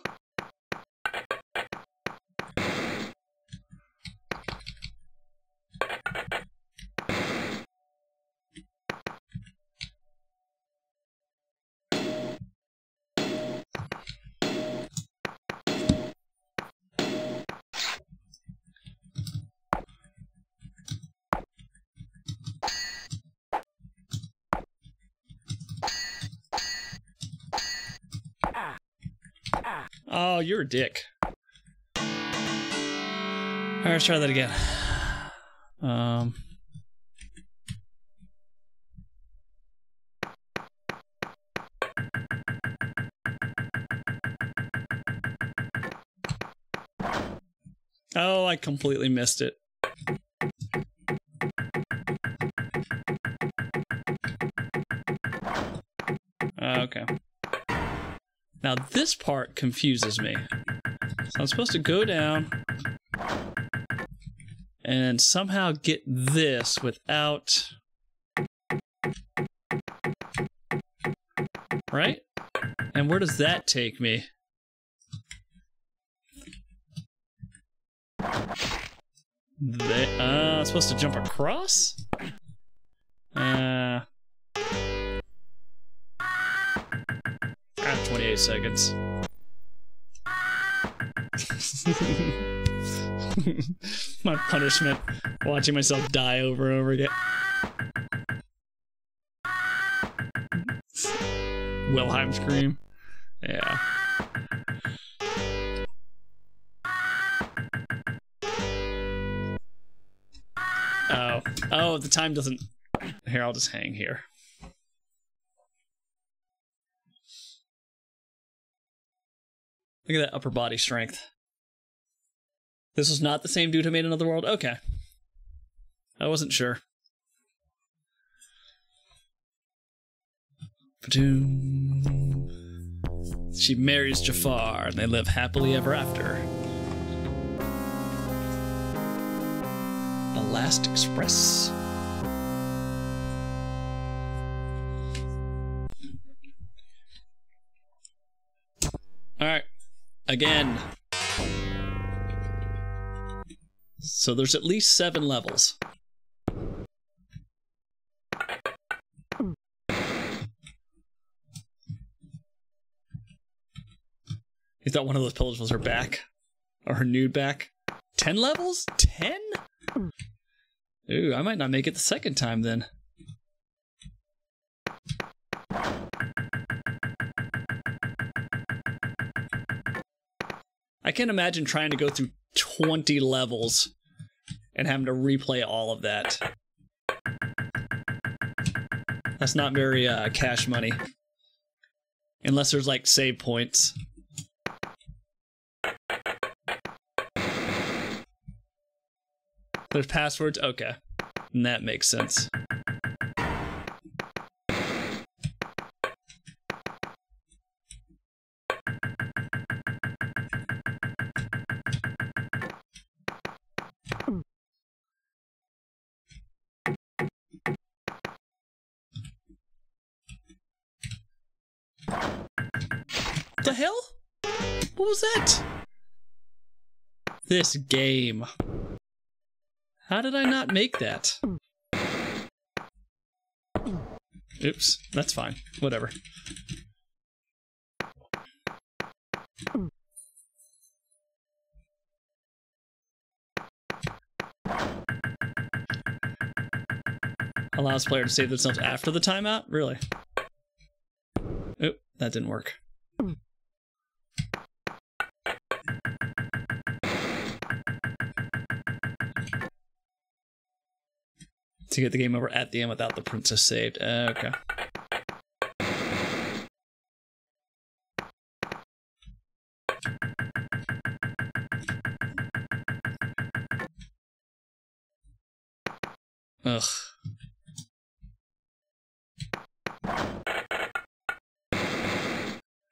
You're a dick. All right, let's try that again. Um. Oh, I completely missed it. Now this part confuses me. So I'm supposed to go down and somehow get this without... Right? And where does that take me? They, uh, I'm supposed to jump across? Uh, 28 seconds. My punishment, watching myself die over and over again. Wilhelm scream. Yeah. Oh. Oh, the time doesn't. Here, I'll just hang here. Look at that upper body strength. This was not the same dude who made another world? Okay. I wasn't sure. She marries Jafar and they live happily ever after. The Last Express. Alright. Again. So there's at least seven levels. Is that one of those pillars was her back? Or her nude back? Ten levels? Ten? Ooh, I might not make it the second time then. I can't imagine trying to go through 20 levels and having to replay all of that. That's not very uh, cash money. Unless there's like save points. There's passwords? Okay. And that makes sense. The hell? What was that? This game. How did I not make that? Oops, that's fine. Whatever. Allows player to save themselves after the timeout? Really? Oop, that didn't work. To get the game over at the end without the princess saved. Uh, okay. Ugh.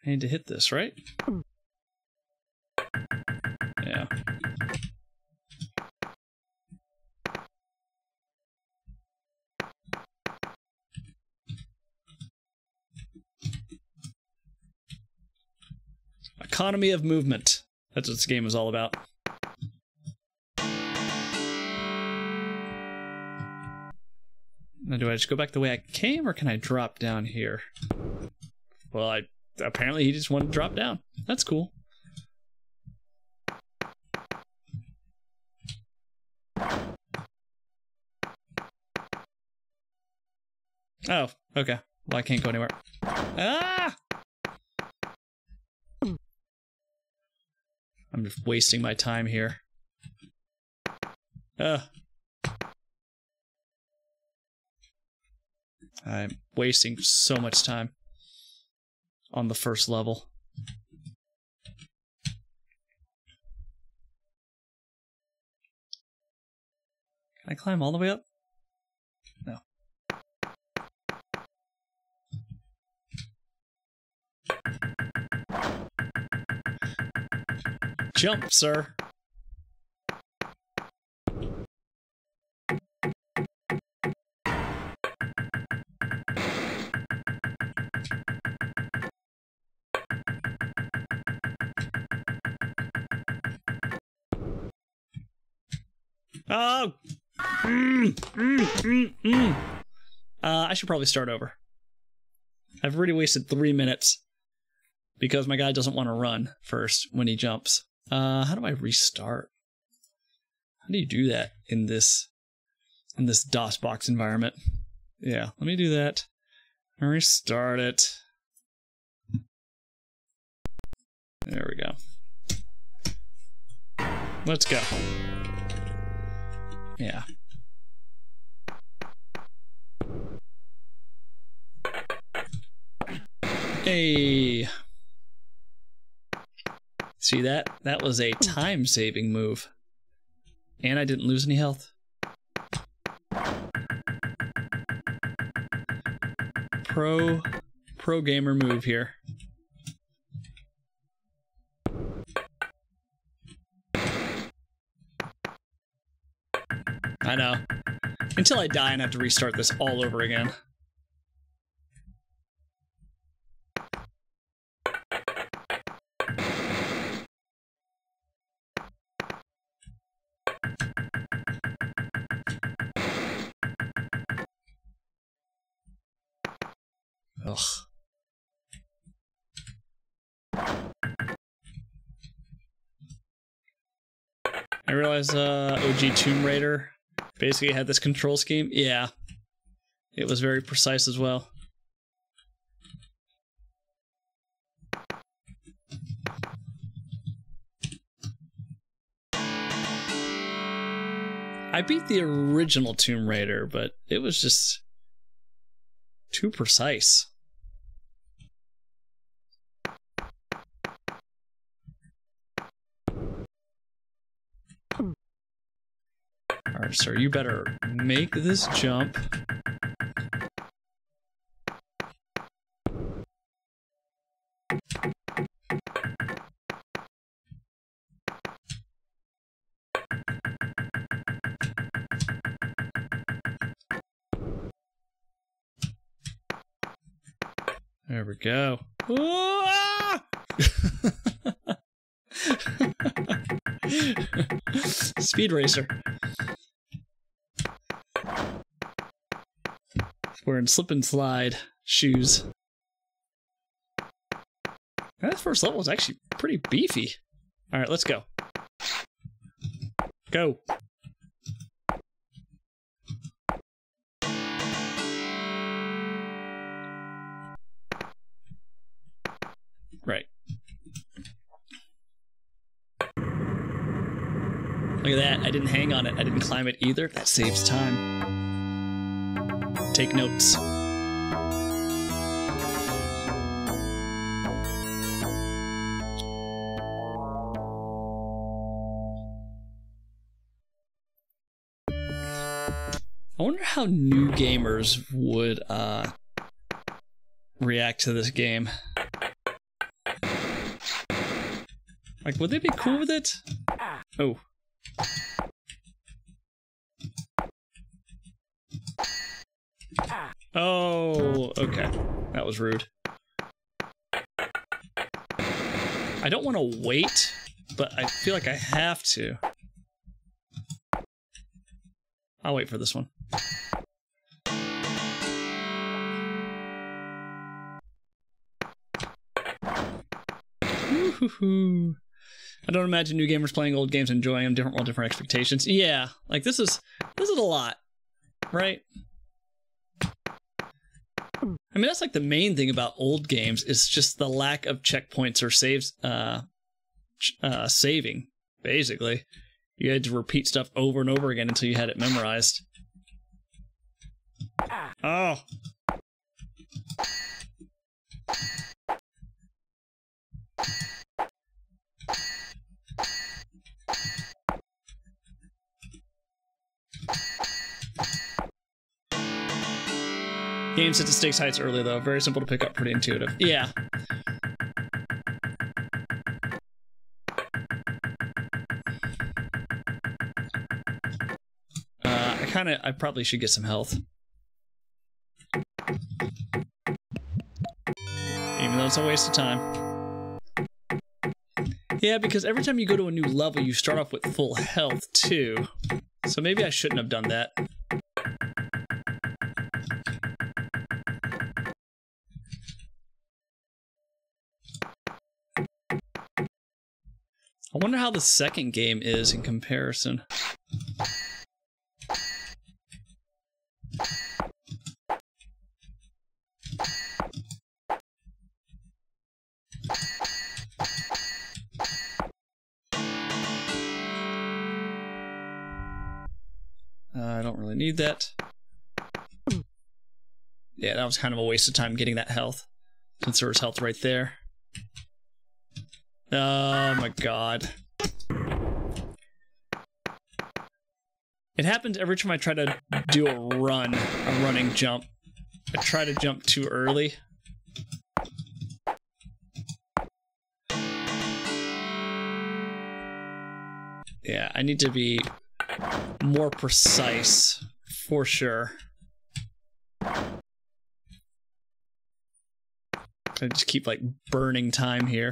I need to hit this, right? Economy of movement. That's what this game is all about. Now, do I just go back the way I came, or can I drop down here? Well, I apparently he just wanted to drop down. That's cool. Oh, okay. Well, I can't go anywhere. Ah! I'm just wasting my time here. Ugh. I'm wasting so much time on the first level. Can I climb all the way up? jump, sir. Oh! Mm, mm, mm, mm, uh, I should probably start over. I've already wasted three minutes because my guy doesn't want to run first when he jumps. Uh, how do I restart? How do you do that in this in this DOSBox environment? Yeah, let me do that. Restart it. There we go. Let's go. Yeah. Hey. See that? That was a time-saving move. And I didn't lose any health. Pro pro gamer move here. I know. Until I die and have to restart this all over again. I realize uh, OG Tomb Raider basically had this control scheme. Yeah. It was very precise as well. I beat the original Tomb Raider, but it was just too precise. Sir, you better make this jump. There we go. Speed racer. Wearing slip and slide shoes. That first level is actually pretty beefy. All right, let's go. Go. Right. Look at that. I didn't hang on it. I didn't climb it either. That saves time. Take notes. I wonder how new gamers would uh, react to this game. Like, would they be cool with it? Oh. Oh, okay. That was rude. I don't want to wait, but I feel like I have to. I'll wait for this one. I don't imagine new gamers playing old games enjoying them different while different expectations. Yeah, like this is this is a lot, right? I mean, that's like the main thing about old games is just the lack of checkpoints or saves, uh, uh, saving. Basically, you had to repeat stuff over and over again until you had it memorized. Oh. Game set to stakes heights early though. Very simple to pick up, pretty intuitive. Yeah. Uh, I kind of, I probably should get some health. Even though it's a waste of time. Yeah, because every time you go to a new level, you start off with full health too. So maybe I shouldn't have done that. Wonder how the second game is in comparison. Uh, I don't really need that. Yeah, that was kind of a waste of time getting that health. Since there was health right there. Oh my god. It happens every time I try to do a run, a running jump. I try to jump too early. Yeah, I need to be more precise for sure. I just keep like burning time here.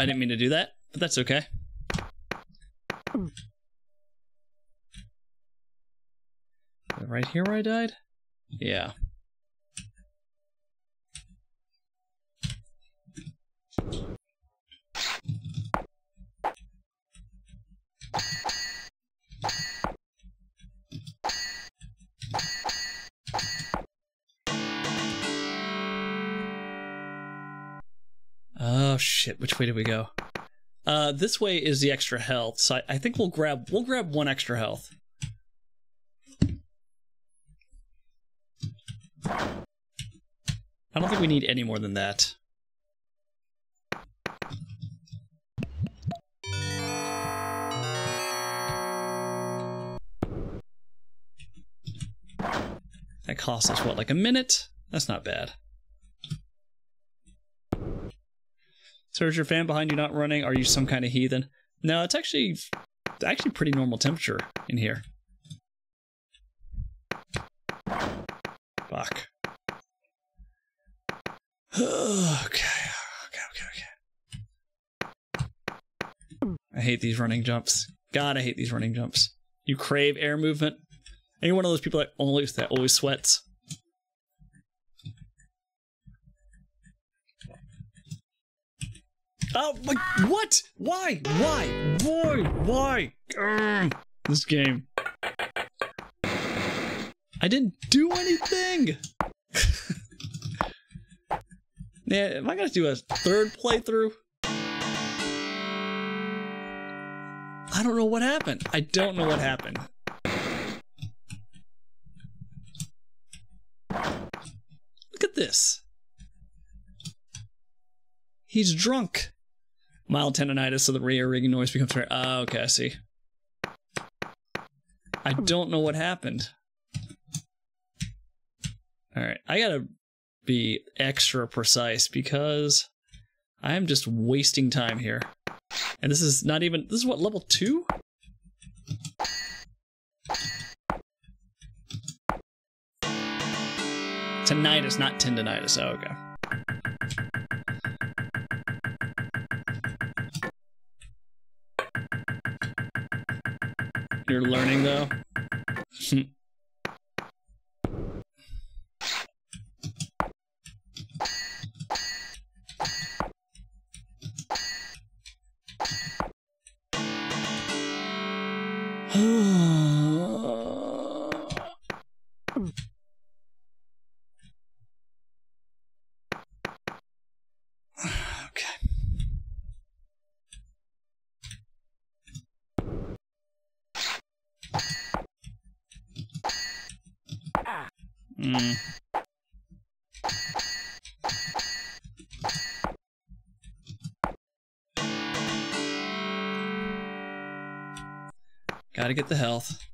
I didn't mean to do that, but that's okay. Right here where I died? Yeah. Shit, which way did we go? Uh, this way is the extra health, so I, I think we'll grab we'll grab one extra health. I don't think we need any more than that. That costs us what, like a minute? That's not bad. So is your fan behind you not running? Are you some kind of heathen? No, it's actually actually pretty normal temperature in here. Fuck. okay, okay, okay, okay. I hate these running jumps. God, I hate these running jumps. You crave air movement. Are you one of those people that always that always sweats? Oh my! What? Why? Why? Why? Why? This game. I didn't do anything. yeah, am I gonna do a third playthrough? I don't know what happened. I don't know what happened. Look at this. He's drunk. Mild tendonitis, so the rear ringing noise becomes very. Oh, okay, I see. I don't know what happened. All right, I gotta be extra precise because I am just wasting time here. And this is not even. This is what level two. Tinnitus, not tendonitis. Oh, okay. You're learning though. Gotta get the health.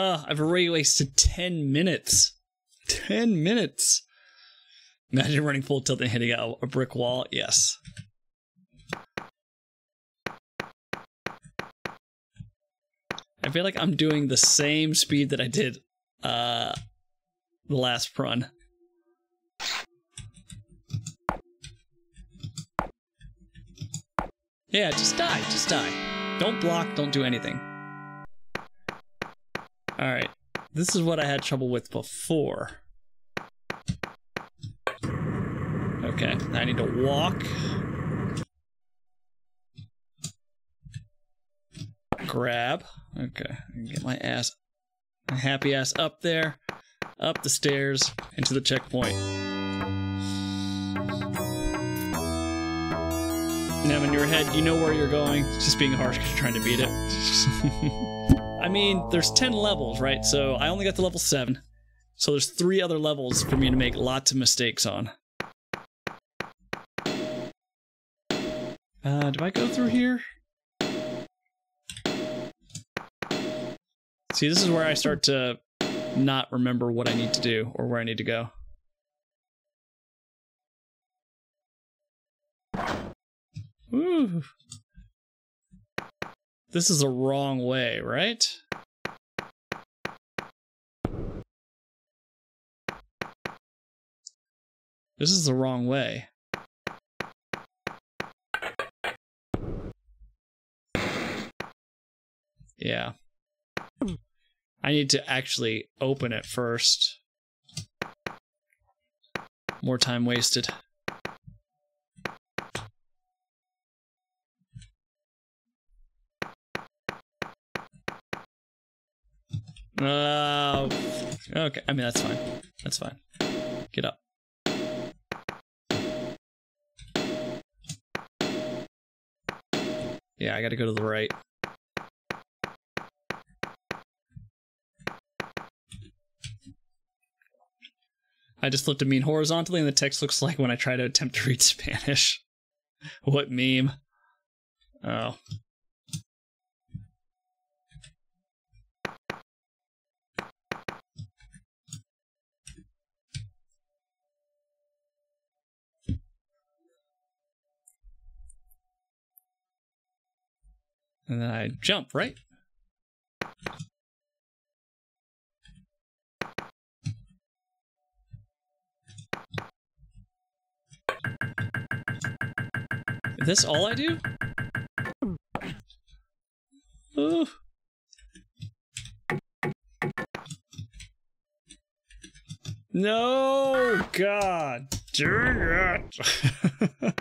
I've already wasted 10 minutes. 10 minutes. Imagine running full tilt and hitting a, a brick wall. Yes. I feel like I'm doing the same speed that I did uh the last run. Yeah, just die, just die. Don't block, don't do anything. Alright, this is what I had trouble with before. Okay, I need to walk. Grab. Okay, get my ass, my happy ass up there up the stairs into the checkpoint. Now, in your head, you know where you're going. It's just being harsh because you're trying to beat it. I mean, there's 10 levels, right? So I only got to level 7. So there's three other levels for me to make lots of mistakes on. Uh, do I go through here? See, this is where I start to not remember what I need to do or where I need to go. Ooh. This is the wrong way, right? This is the wrong way. Yeah. I need to actually open it first. More time wasted. Oh, okay. I mean, that's fine. That's fine. Get up. Yeah, I gotta go to the right. I just flipped a meme horizontally, and the text looks like when I try to attempt to read Spanish. what meme? Oh. And then I jump, right? Is this all I do? Ooh. No, God, dang it!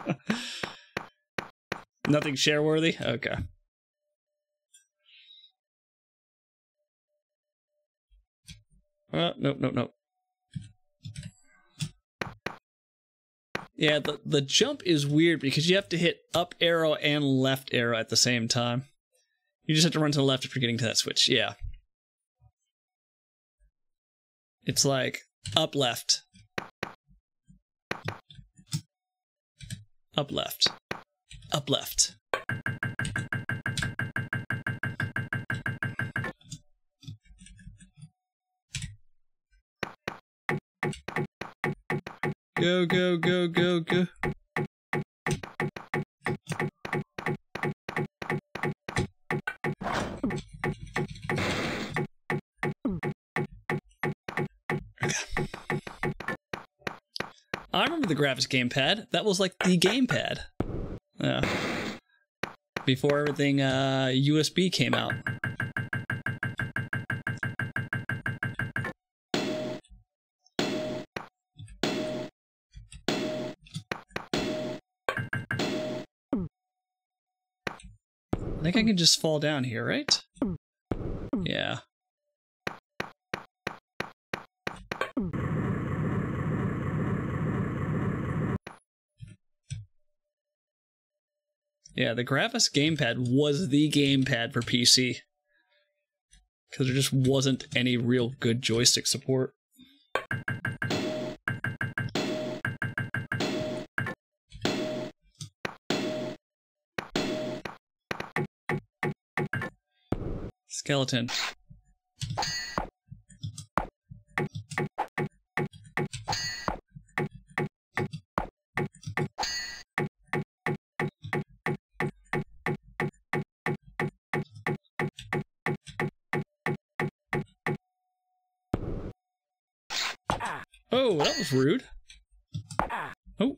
Nothing share worthy. Okay. Uh, nope, nope, nope. Yeah, the, the jump is weird because you have to hit up arrow and left arrow at the same time. You just have to run to the left if you're getting to that switch. Yeah. It's like up left. Up left. Up left. Go, go, go, go, go. I remember the Gravis gamepad. That was like the gamepad. Yeah. Before everything uh, USB came out. Think I can just fall down here, right? Yeah. Yeah, the Gravis gamepad was the gamepad for PC. Because there just wasn't any real good joystick support. Skeleton. Ah. Oh, that was rude. Ah. Oh.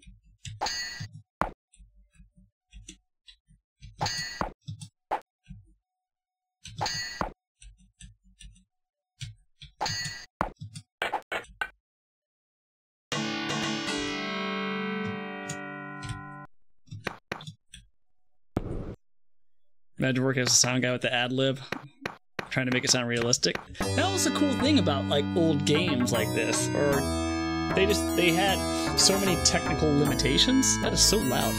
Imagine working as a sound guy with the AdLib, trying to make it sound realistic. That was the cool thing about like old games like this, or they just they had so many technical limitations. That is so loud.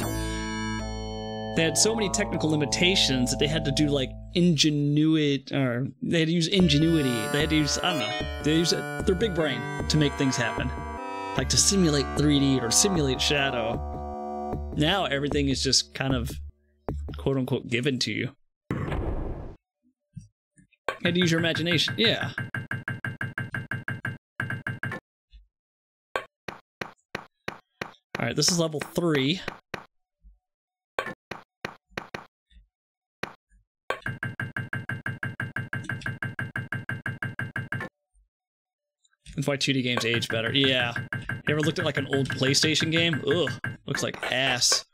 They had so many technical limitations that they had to do like ingenuity, or they had to use ingenuity. They had to use I don't know. They use their big brain to make things happen, like to simulate 3D or simulate shadow. Now everything is just kind of quote unquote given to you. Had to use your imagination. Yeah. Alright, this is level three. That's why 2D games age better. Yeah. You ever looked at like an old PlayStation game? Ugh. Looks like ass.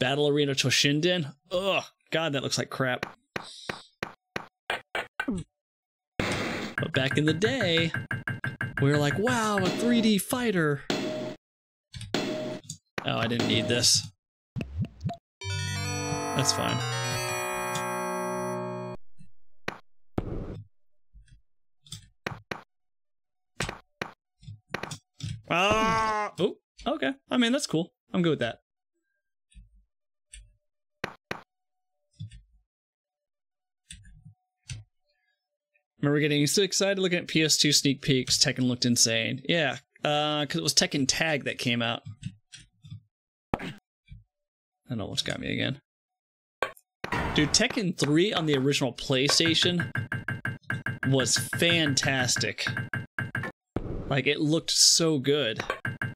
Battle Arena Toshinden? Ugh. God, that looks like crap. But back in the day, we were like, wow, a 3D fighter. Oh, I didn't need this. That's fine. Ah! Oh, okay. I mean, that's cool. I'm good with that. Remember getting so excited looking at PS2 sneak peeks. Tekken looked insane. Yeah, uh, because it was Tekken Tag that came out. I don't know what's got me again. Dude, Tekken 3 on the original PlayStation was fantastic. Like, it looked so good. Am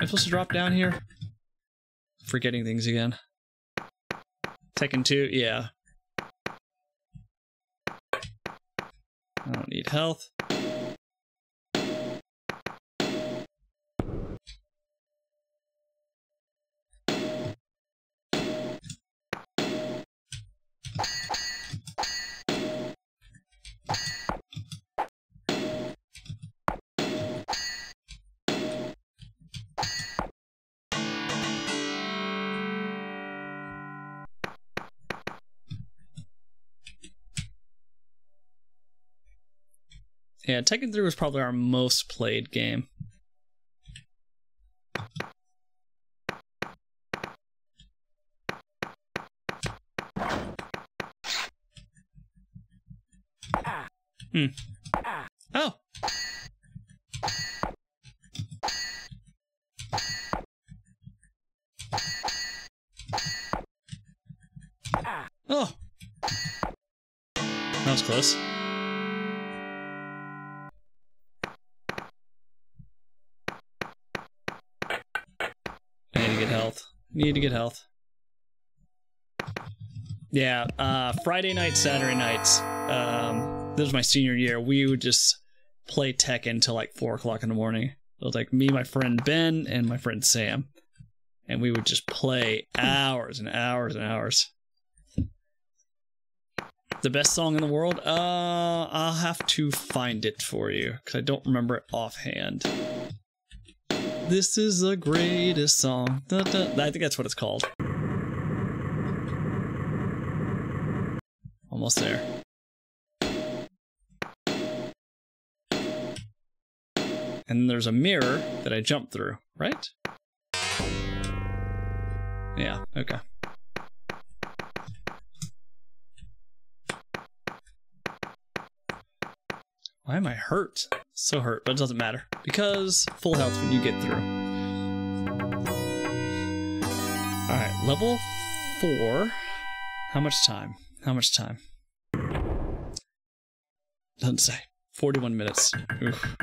I supposed to drop down here? Forgetting things again. Tekken 2, yeah. I don't need health. Yeah, Tekken 3 was probably our most played game. Hmm. Oh. Oh. That was close. Need to get health. Yeah, uh, Friday night, Saturday nights. Um, this was my senior year. We would just play Tekken until like four o'clock in the morning. It was like me, my friend Ben, and my friend Sam, and we would just play hours and hours and hours. The best song in the world? Uh, I'll have to find it for you because I don't remember it offhand. This is the greatest song. Da, da. I think that's what it's called. Almost there. And there's a mirror that I jump through, right? Yeah, okay. Why am I hurt? So hurt, but it doesn't matter. Because full health when you get through. Alright, level four. How much time? How much time? Doesn't say. 41 minutes. Oof.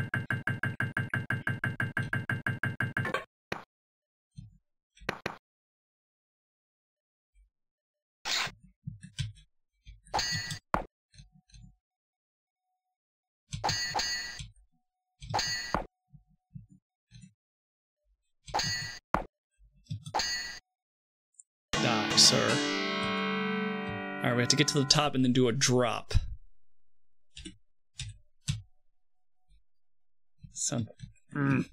Sir. Alright, we have to get to the top and then do a drop. Sound. Mm.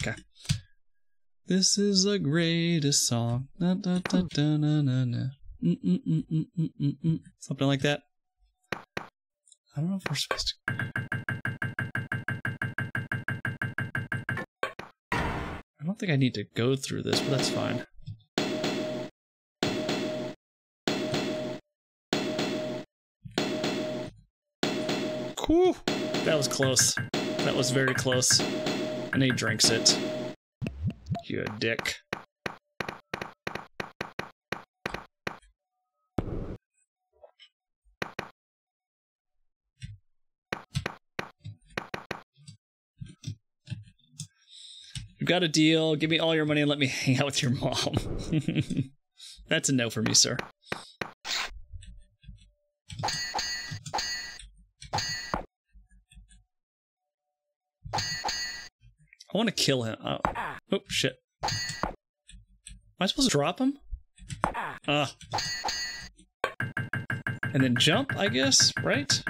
Okay. This is the greatest song. Da, da, da, da, na, na, na. Mm, mm, mm, mm, mm, mm, mm. Something like that. I don't know if we're supposed to. I don't think I need to go through this, but that's fine. Whew. That was close. That was very close. And he drinks it. You dick. We've got a deal. Give me all your money and let me hang out with your mom. That's a no for me, sir. I want to kill him. Oh. oh, shit. Am I supposed to drop him? Ah. And then jump, I guess, right?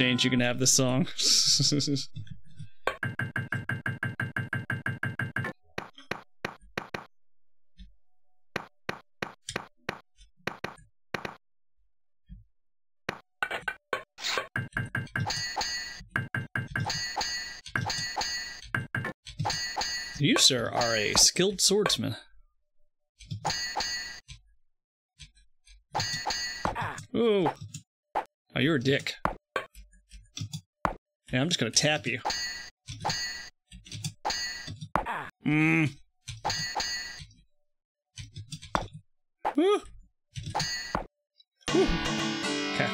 In exchange, you can have this song. you, sir, are a skilled swordsman. Ooh. Oh, you're a dick. Yeah, I'm just gonna tap you. Mmm. Woo. Woo. Okay.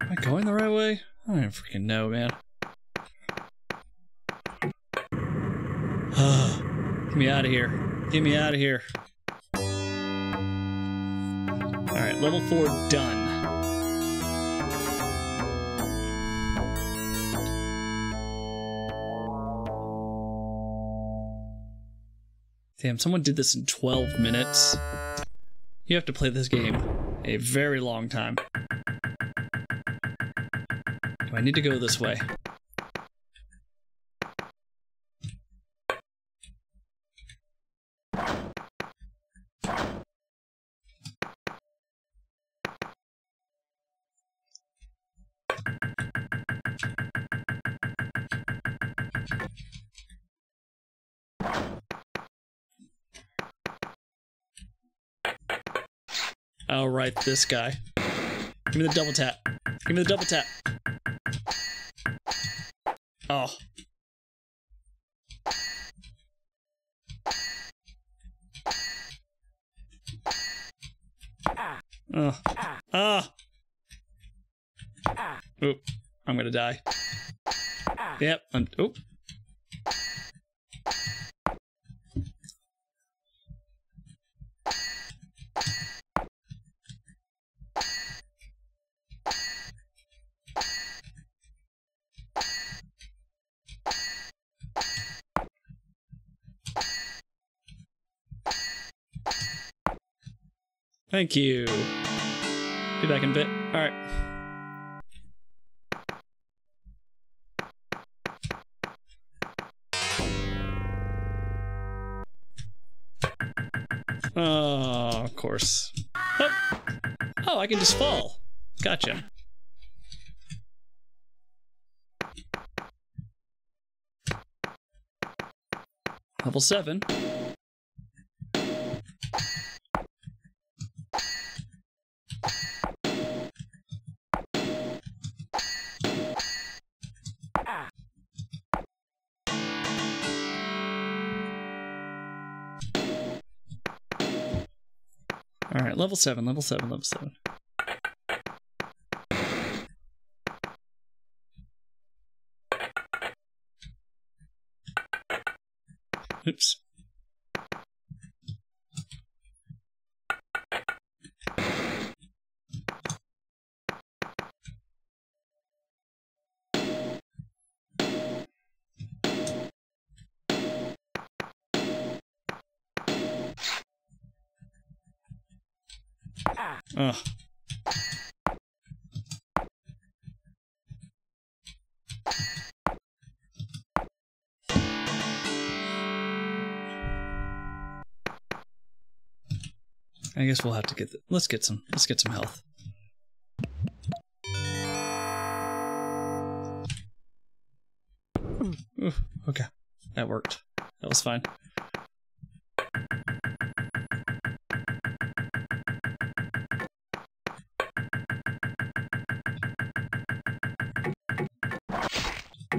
Am I going the right way? I don't even freaking know, man. Get me out of here. Get me out of here. Alright, level 4 done. Damn, someone did this in 12 minutes. You have to play this game a very long time. Do I need to go this way? right this guy. Give me the double tap. Give me the double tap. Oh. Oh. Oh. Oop. I'm gonna die. Yep. I'm, oop. Thank you. Be back in a bit. All right. Oh, of course. Oh. oh, I can just fall. Gotcha. Level 7. Right, level 7, level 7, level 7. Oops. Ugh. I guess we'll have to get. The, let's get some. Let's get some health. Ooh, okay, that worked. That was fine.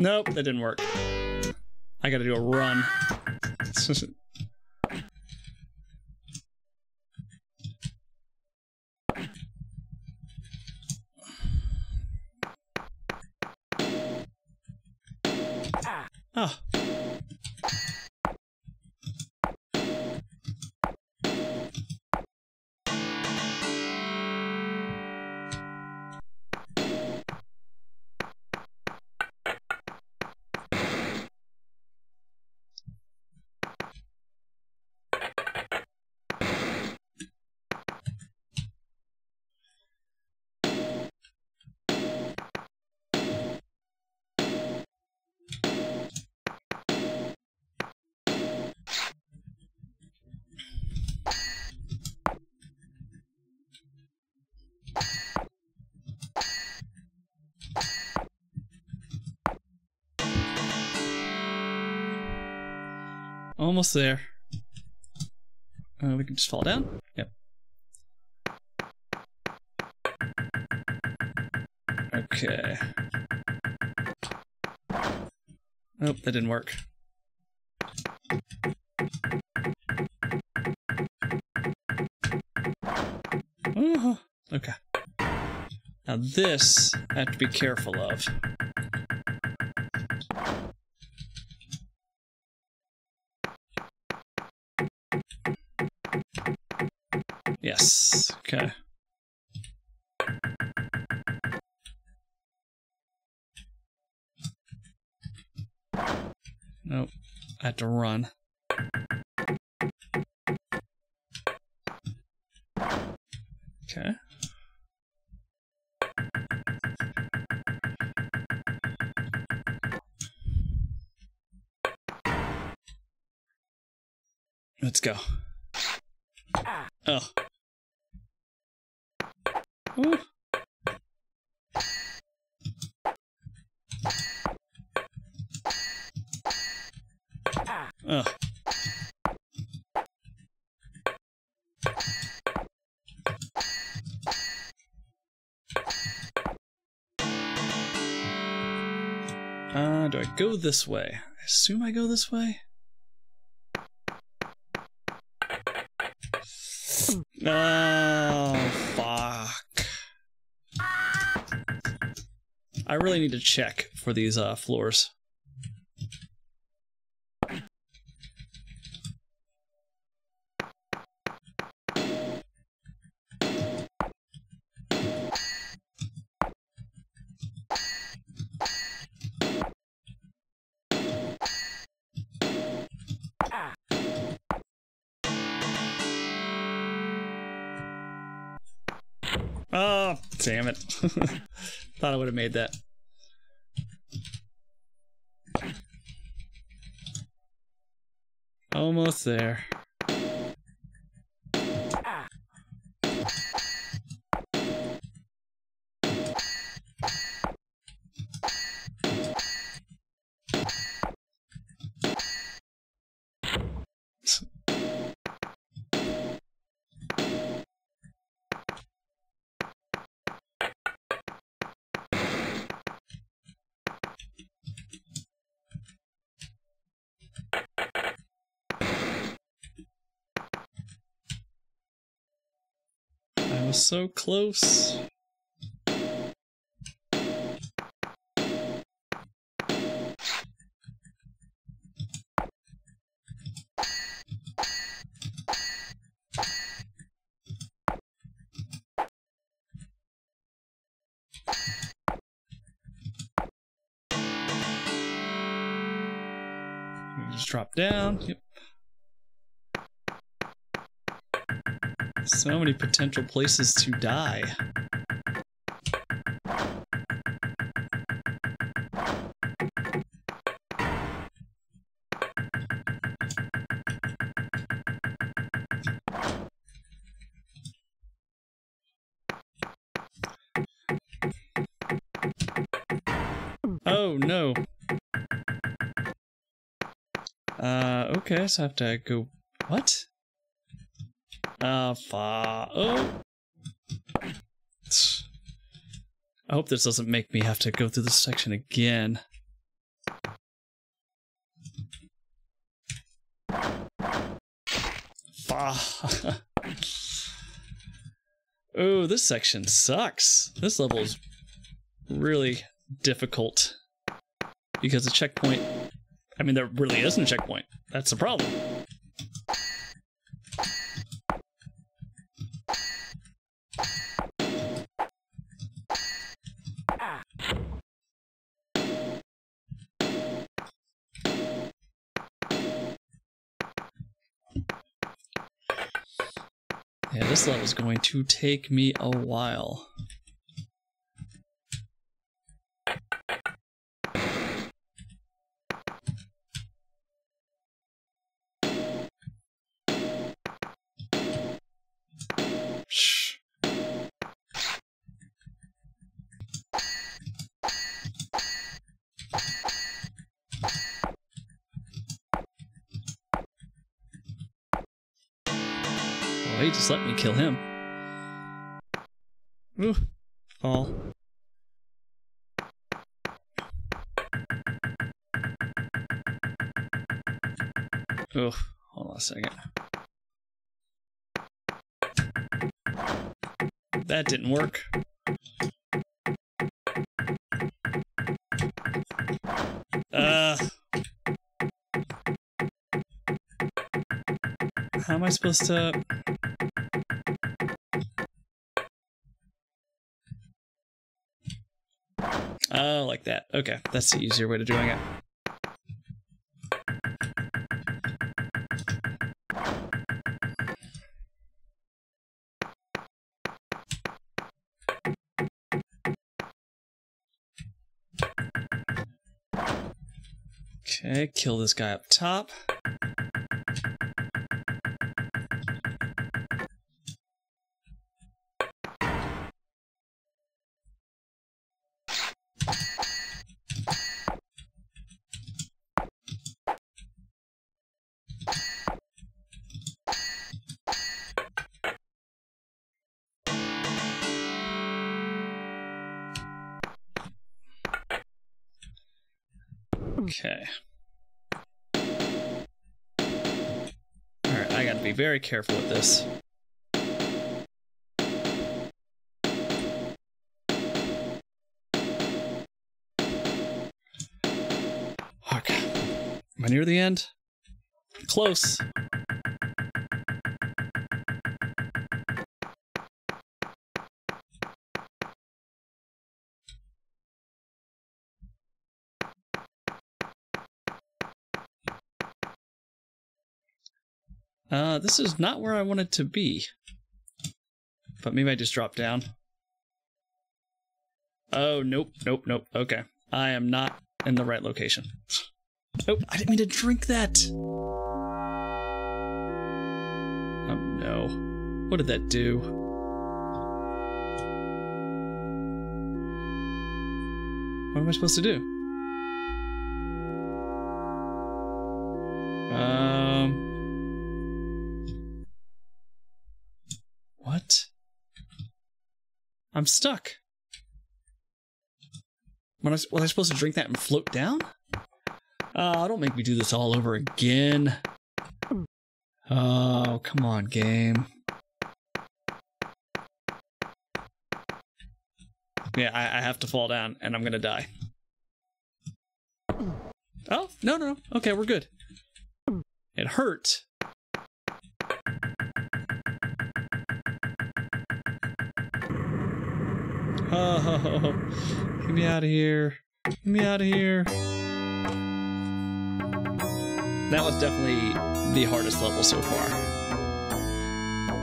Nope, that didn't work. I gotta do a run. Almost there. Uh, we can just fall down. Yep. Okay. Nope, that didn't work. Uh -huh. Okay. Now this I have to be careful of. Go. Oh. Ooh. Ugh. Uh, do I go this way? I assume I go this way? Really need to check for these uh, floors. Oh, damn it. Thought I would have made that. There. So close. Just drop down. Yep. So many potential places to die. Oh no. Uh, okay, so I have to go. What? Uh, fa. Oh. I hope this doesn't make me have to go through this section again. Fa. oh, this section sucks. This level is really difficult because the checkpoint. I mean, there really isn't a checkpoint. That's the problem. This level is going to take me a while. Just let me kill him. Ooh, fall. Oh, hold on a second. That didn't work. Uh. How am I supposed to? That. Okay, that's the easier way to doing it. Okay, kill this guy up top. very careful with this. Okay. Am I near the end? Close. Uh, this is not where I wanted to be. But maybe I just dropped down. Oh, nope, nope, nope. Okay. I am not in the right location. Oh, I didn't mean to drink that. Oh, no. What did that do? What am I supposed to do? Um. What? I'm stuck. Was I, was I supposed to drink that and float down? Oh, don't make me do this all over again. Oh, come on, game. Yeah, I, I have to fall down and I'm gonna die. Oh, no, no, no. Okay, we're good. It hurt. Oh, get me out of here. Get me out of here. That was definitely the hardest level so far.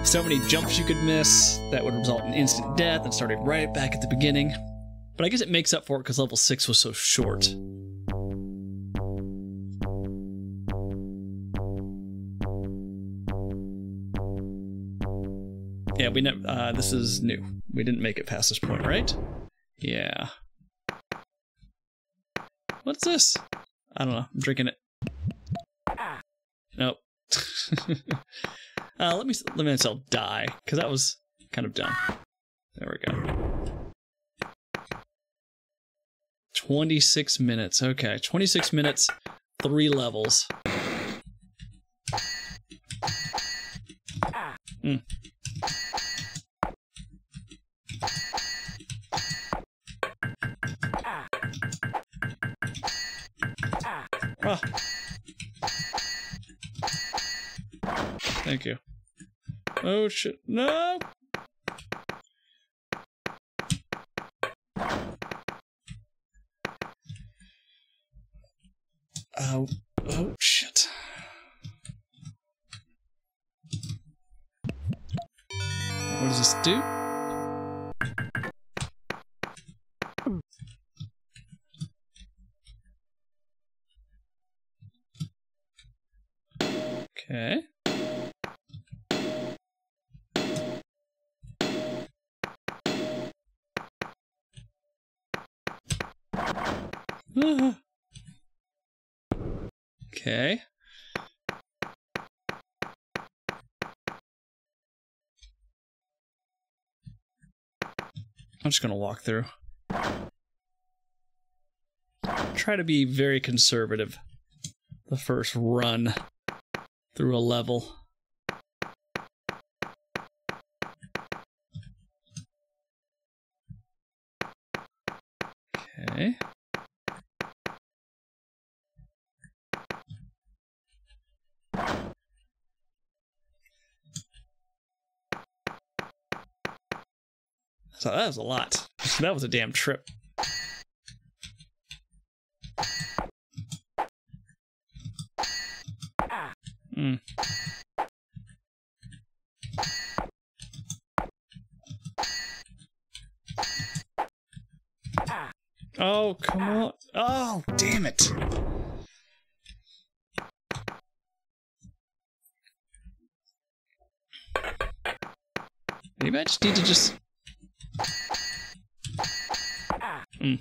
So many jumps you could miss that would result in instant death and started right back at the beginning. But I guess it makes up for it because level 6 was so short. Yeah, we know uh, this is new. We didn't make it past this point, right? Yeah. What's this? I don't know. I'm drinking it. Nope. uh, let me let myself die because that was kind of dumb. There we go. 26 minutes. Okay, 26 minutes, three levels. Mm. Oh. Thank you. Oh shit. No! Oh, oh shit. What does this do? Okay. okay. I'm just going to walk through. Try to be very conservative the first run through a level. Okay. So that was a lot. That was a damn trip. Mm. Oh, come on. Oh, damn it. Maybe I just need to just... Mm.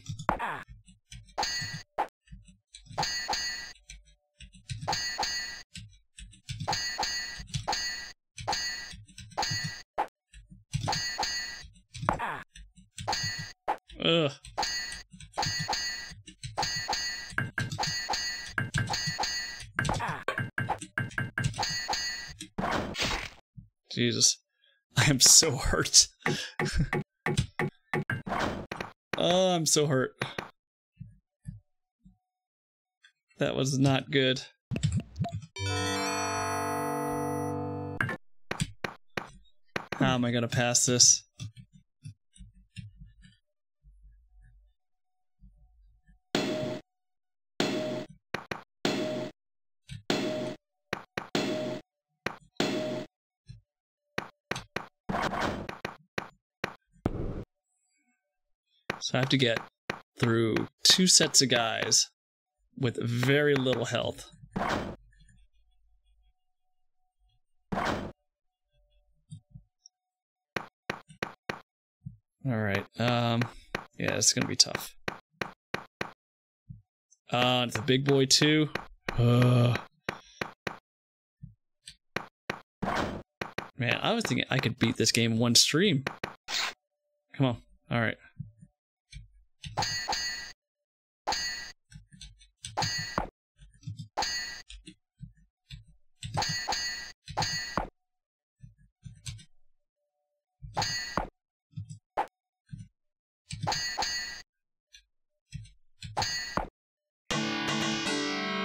Jesus. I am so hurt. oh, I'm so hurt. That was not good. How am I to pass this? So I have to get through two sets of guys with very little health. All right. Um yeah, it's going to be tough. Uh the big boy too. Uh Man, I was thinking I could beat this game one stream. Come on. All right.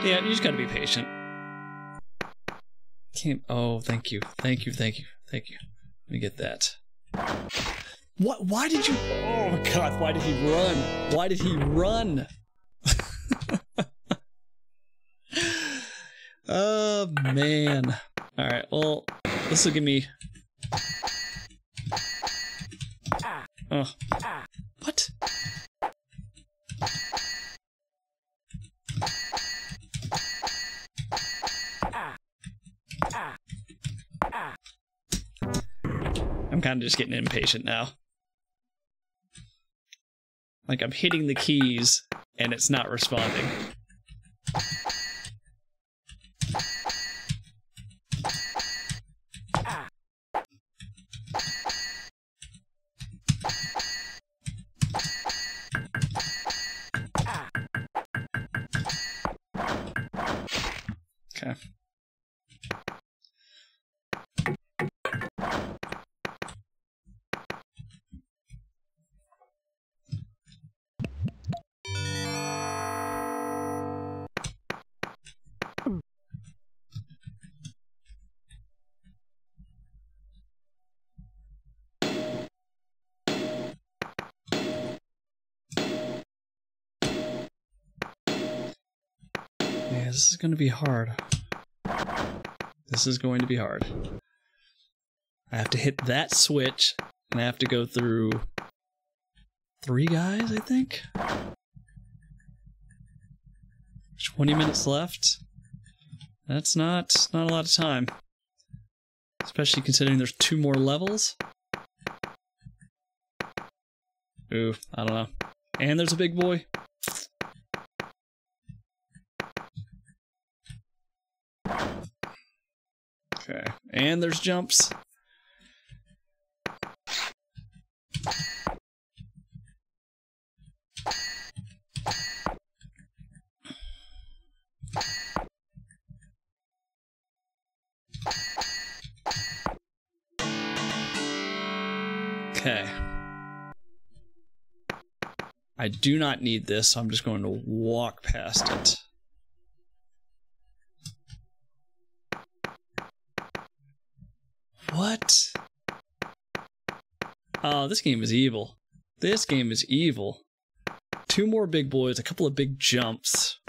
Yeah, you just gotta be patient. Can't. Oh, thank you, thank you, thank you, thank you. Let me get that. What? Why did you? Oh God! Why did he run? Why did he run? oh man! All right. Well, this will give me. Oh. Kind of just getting impatient now. Like I'm hitting the keys and it's not responding. Is going to be hard. This is going to be hard. I have to hit that switch, and I have to go through three guys, I think? 20 minutes left. That's not not a lot of time. Especially considering there's two more levels. Ooh, I don't know. And there's a big boy. Okay. And there's jumps. Okay. I do not need this, so I'm just going to walk past it. What? Oh, this game is evil. This game is evil. Two more big boys, a couple of big jumps.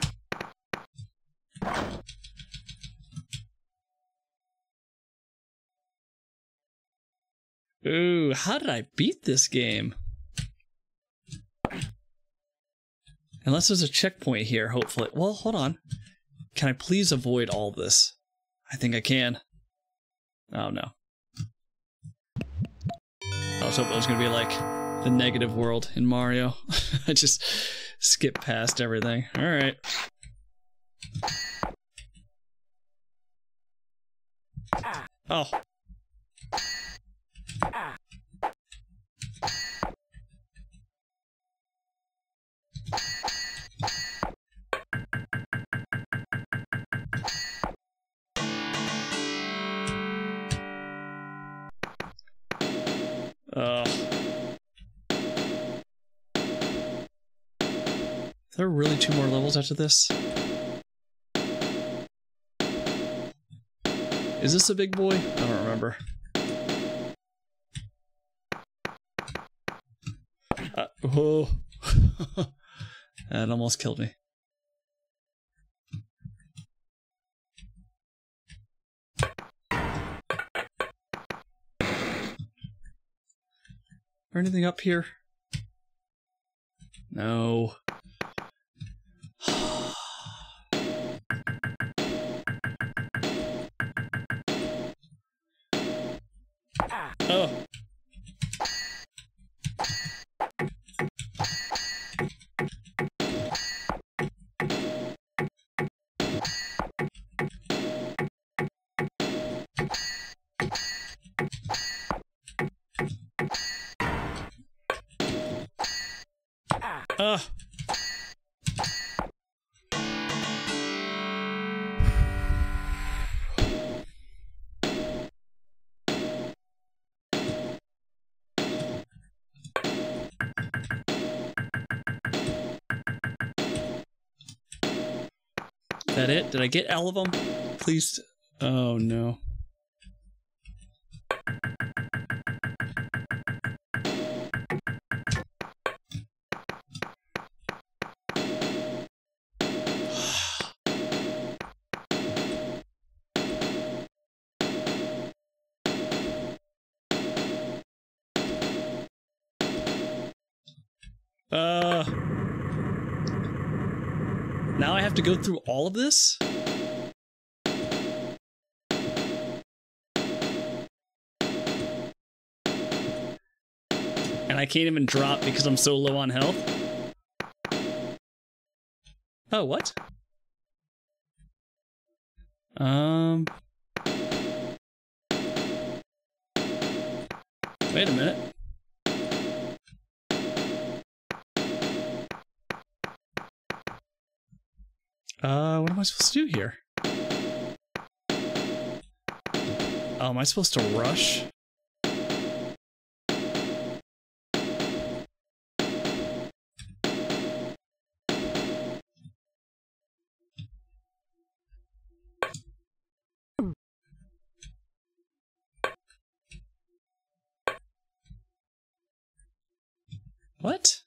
Ooh, how did I beat this game? Unless there's a checkpoint here, hopefully. Well, hold on. Can I please avoid all this? I think I can. Oh no. I was hoping it was going to be like the negative world in Mario. I just skip past everything. Alright. Oh. Uh, there are really two more levels after this? Is this a big boy? I don't remember. Uh, oh, that almost killed me. Or anything up here? No. oh. Uh. That it? Did I get all of them? Please. Oh no. To go through all of this? And I can't even drop because I'm so low on health? Oh, what? Um... Wait a minute. Uh, what am I supposed to do here? Oh, am I supposed to rush? What?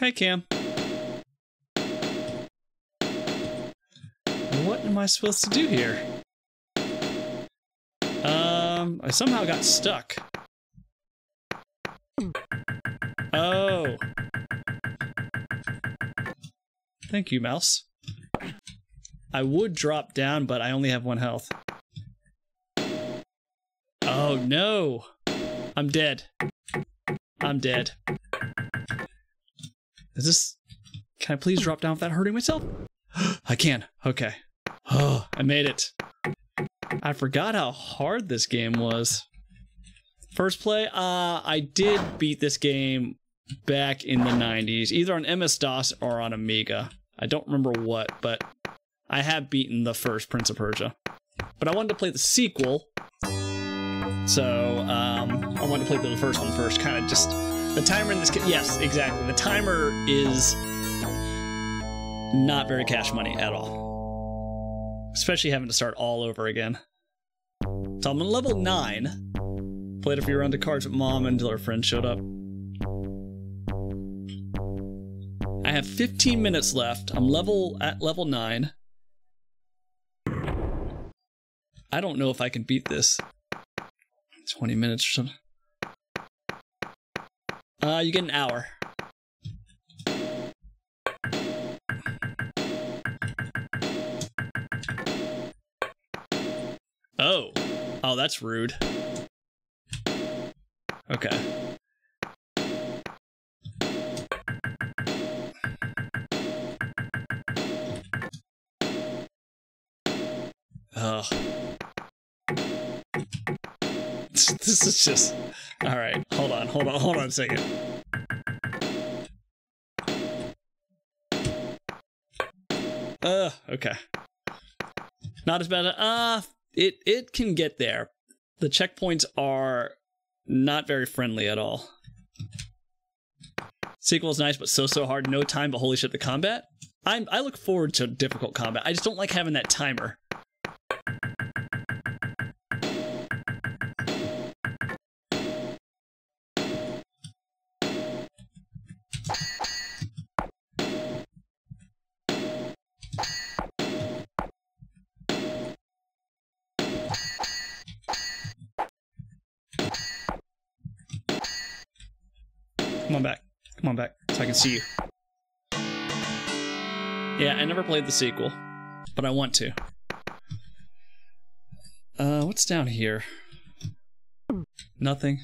Hey, Cam. I supposed to do here? Um, I somehow got stuck. Oh. Thank you, mouse. I would drop down, but I only have one health. Oh, no. I'm dead. I'm dead. Is this... Can I please drop down without hurting myself? I can. Okay. Oh, I made it. I forgot how hard this game was. First play, uh, I did beat this game back in the 90s, either on MS-DOS or on Amiga. I don't remember what, but I have beaten the first Prince of Persia. But I wanted to play the sequel, so um, I wanted to play the first one first. Kind of just the timer in this. Game. Yes, exactly. The timer is not very cash money at all, especially having to start all over again. So I'm on level nine. Played a few rounds of cards with mom until her friend showed up. I have 15 minutes left. I'm level at level 9. I don't know if I can beat this. 20 minutes or something. Uh, you get an hour. Oh. Oh, that's rude. Okay. Oh. This is just... Alright, hold on, hold on, hold on a second. Uh, okay. Not as bad. Uh, it, it can get there. The checkpoints are not very friendly at all. Sequel is nice, but so, so hard. No time, but holy shit, the combat? I'm I look forward to difficult combat. I just don't like having that timer. Come on back so I can see you. Yeah, I never played the sequel, but I want to. Uh, what's down here? Nothing.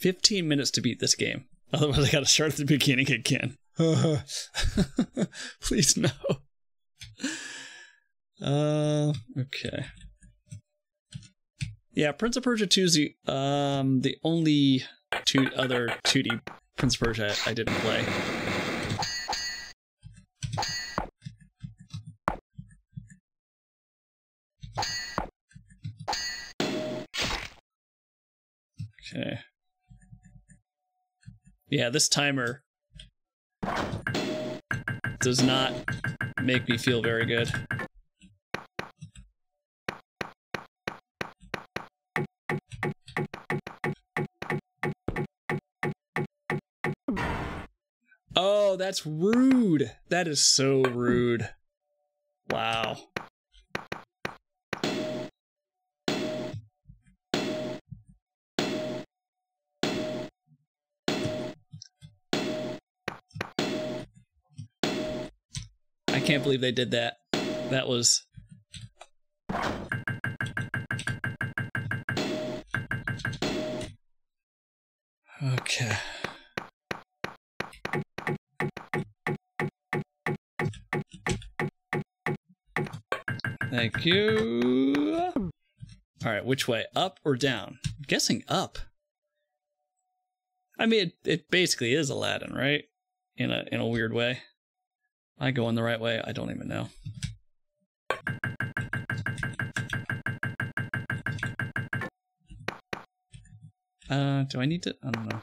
15 minutes to beat this game. Otherwise, I gotta start at the beginning again. Please, no. Uh, okay. Yeah, Prince of Persia 2 is the, um, the only two other 2D Prince Persia I didn't play. Okay. Yeah, this timer does not make me feel very good. Oh, that's rude. That is so rude. Wow. I can't believe they did that. That was Okay. Thank you. All right, which way? Up or down? I'm guessing up. I mean, it, it basically is Aladdin, right? In a in a weird way. I go in the right way. I don't even know. Uh, do I need to? I don't know.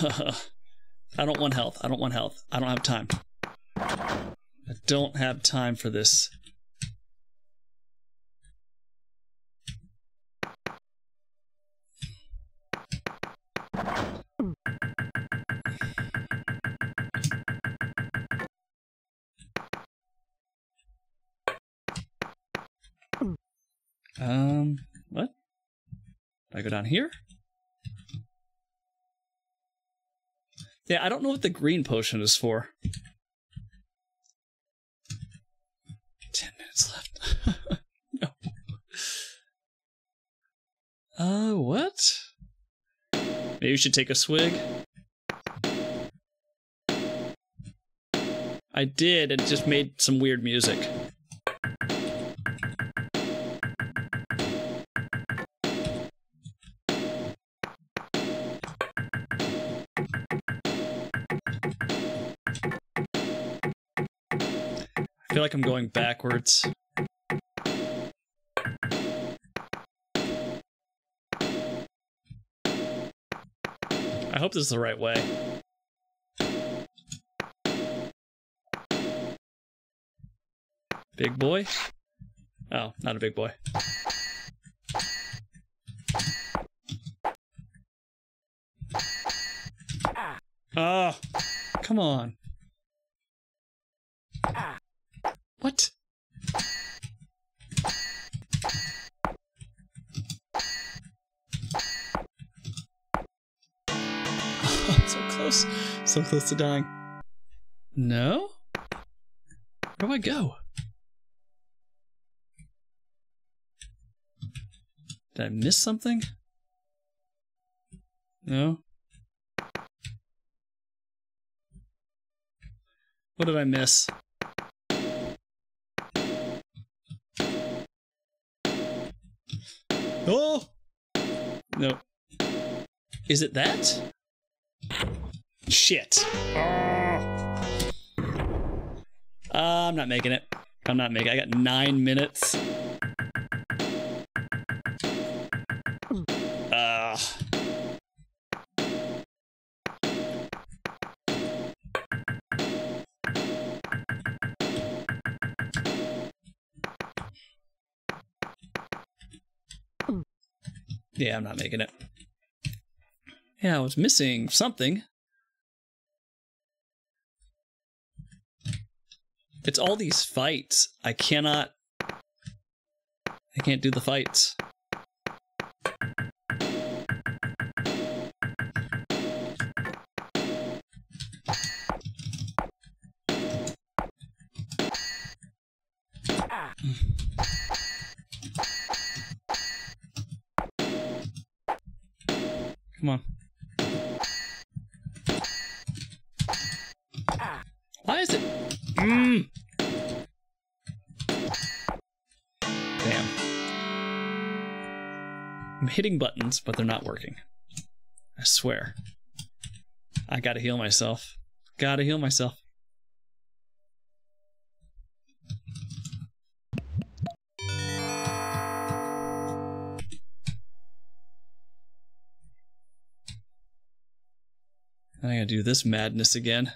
I don't want health. I don't want health. I don't have time. I don't have time for this. Um, what? Do I go down here? Yeah, I don't know what the green potion is for. Ten minutes left. no. Uh, what? Maybe you should take a swig. I did, it just made some weird music. Feel like I'm going backwards. I hope this is the right way. Big boy? Oh, not a big boy. Oh, come on. What? so close. So close to dying. No? Where do I go? Did I miss something? No? What did I miss? Oh! No. Is it that? Shit. Uh, I'm not making it. I'm not making it. I got nine minutes. Yeah, I'm not making it. Yeah, I was missing something. It's all these fights. I cannot. I can't do the fights. Hitting buttons, but they're not working. I swear. I gotta heal myself. Gotta heal myself. I gotta do this madness again.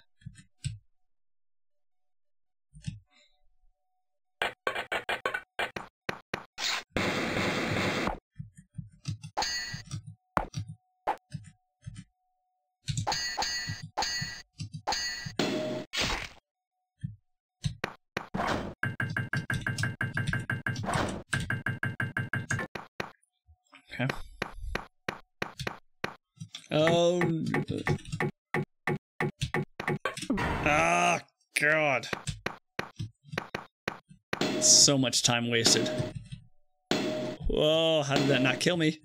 Okay. Oh. Ah, God. So much time wasted. Whoa, how did that not kill me?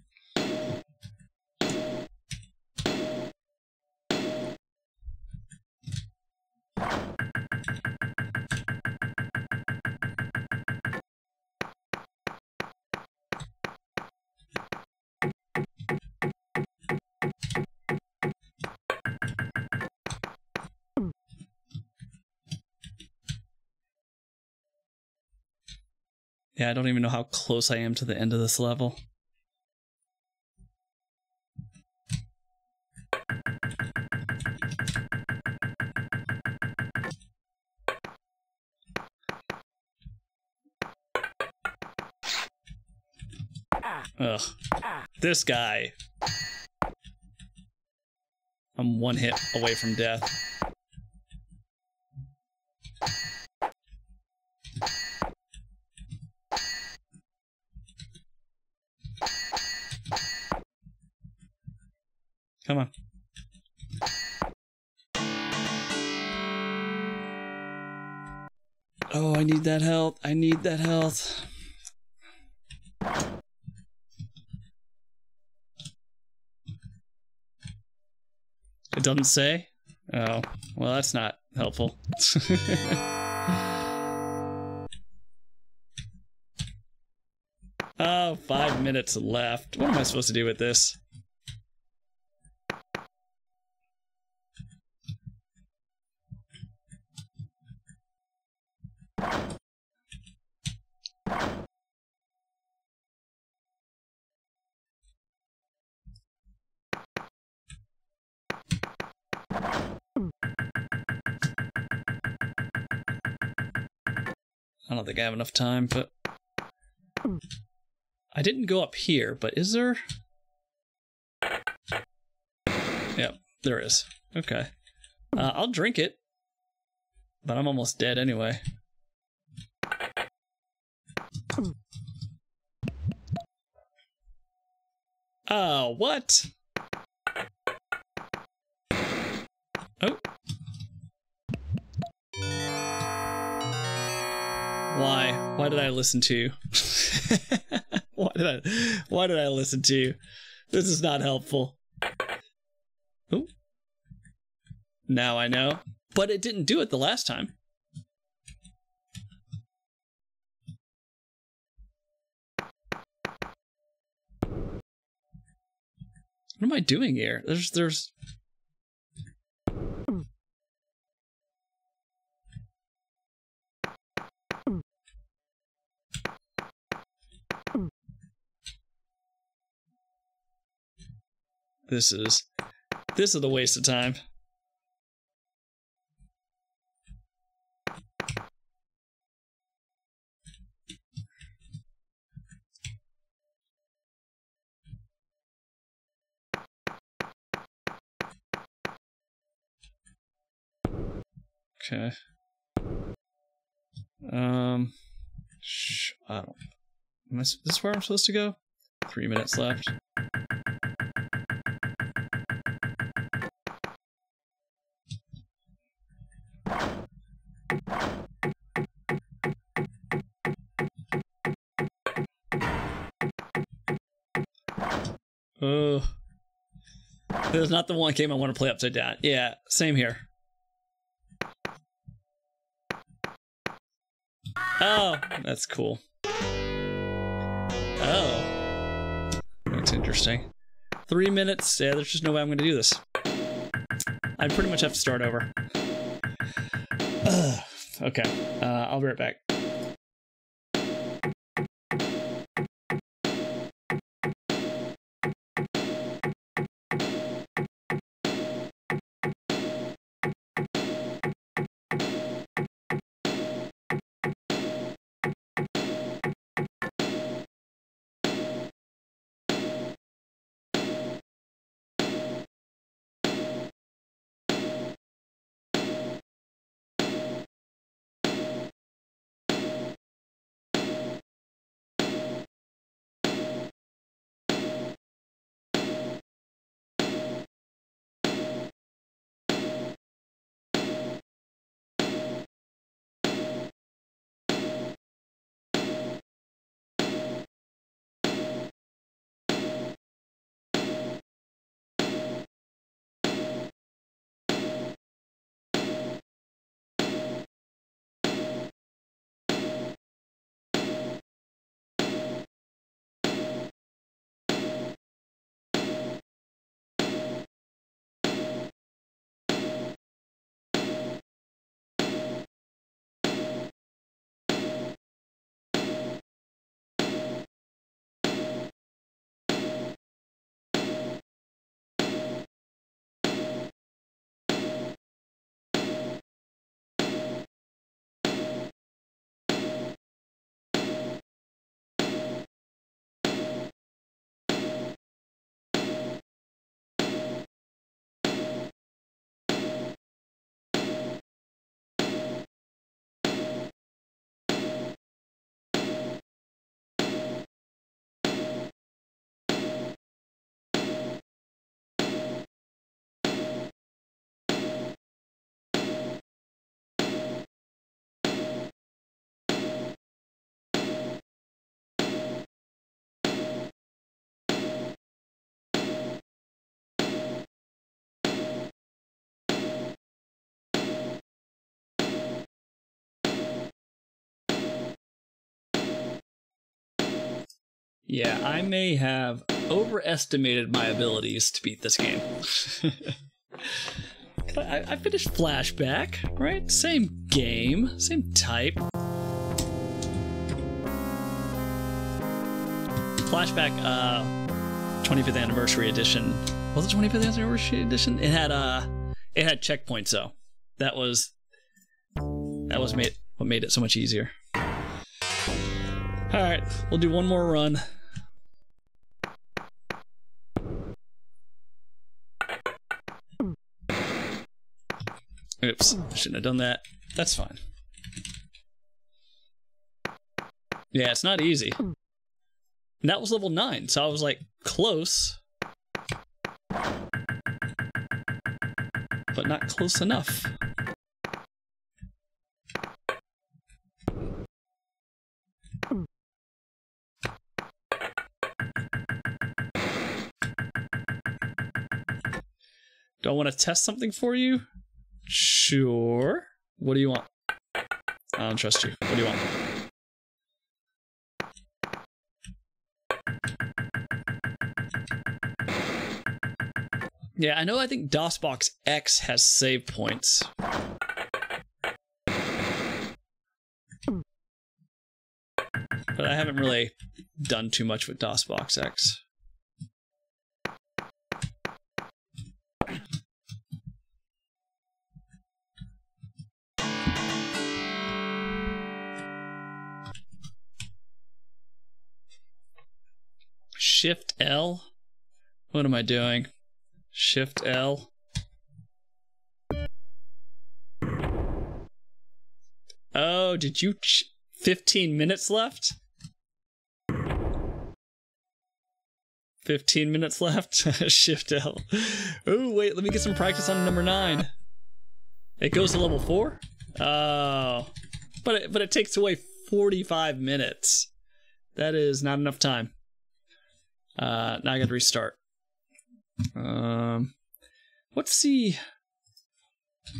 I don't even know how close I am to the end of this level. Ugh. This guy. I'm one hit away from death. That health. I need that health. It doesn't say? Oh, well, that's not helpful. oh, five minutes left. What am I supposed to do with this? I have enough time, but I didn't go up here, but is there? Yep, there is. Okay. Uh, I'll drink it, but I'm almost dead anyway. Oh, what? Oh. Why? Did I listen to you? why did I why did I listen to you? This is not helpful. Oh. Now I know. but it didn't do it the last time. What am I doing here? There's there's This is this is a waste of time. Okay. Um, I don't. Am I, this is where I'm supposed to go? Three minutes left. Oh. This is not the one game I want to play upside down. Yeah, same here. Oh, that's cool. Oh. That's interesting. Three minutes. Yeah, there's just no way I'm going to do this. I pretty much have to start over. Okay, uh, I'll be right back. Yeah, I may have overestimated my abilities to beat this game. I, I finished Flashback, right? Same game, same type. Flashback, uh, 25th anniversary edition. Was it 25th anniversary edition? It had uh, it had checkpoints though. That was that was made what made it so much easier. All right, we'll do one more run. Oops, shouldn't have done that. That's fine. Yeah, it's not easy. And that was level 9, so I was like close. But not close enough. Do I want to test something for you? Sure. What do you want? I don't trust you. What do you want? Yeah, I know I think DOSBox X has save points. But I haven't really done too much with DOSBox X. Shift L? What am I doing? Shift L. Oh, did you... 15 minutes left? 15 minutes left. Shift L. Oh, wait, let me get some practice on number 9. It goes to level 4? Oh. But it, but it takes away 45 minutes. That is not enough time. Uh, now I gotta restart. Um, what's the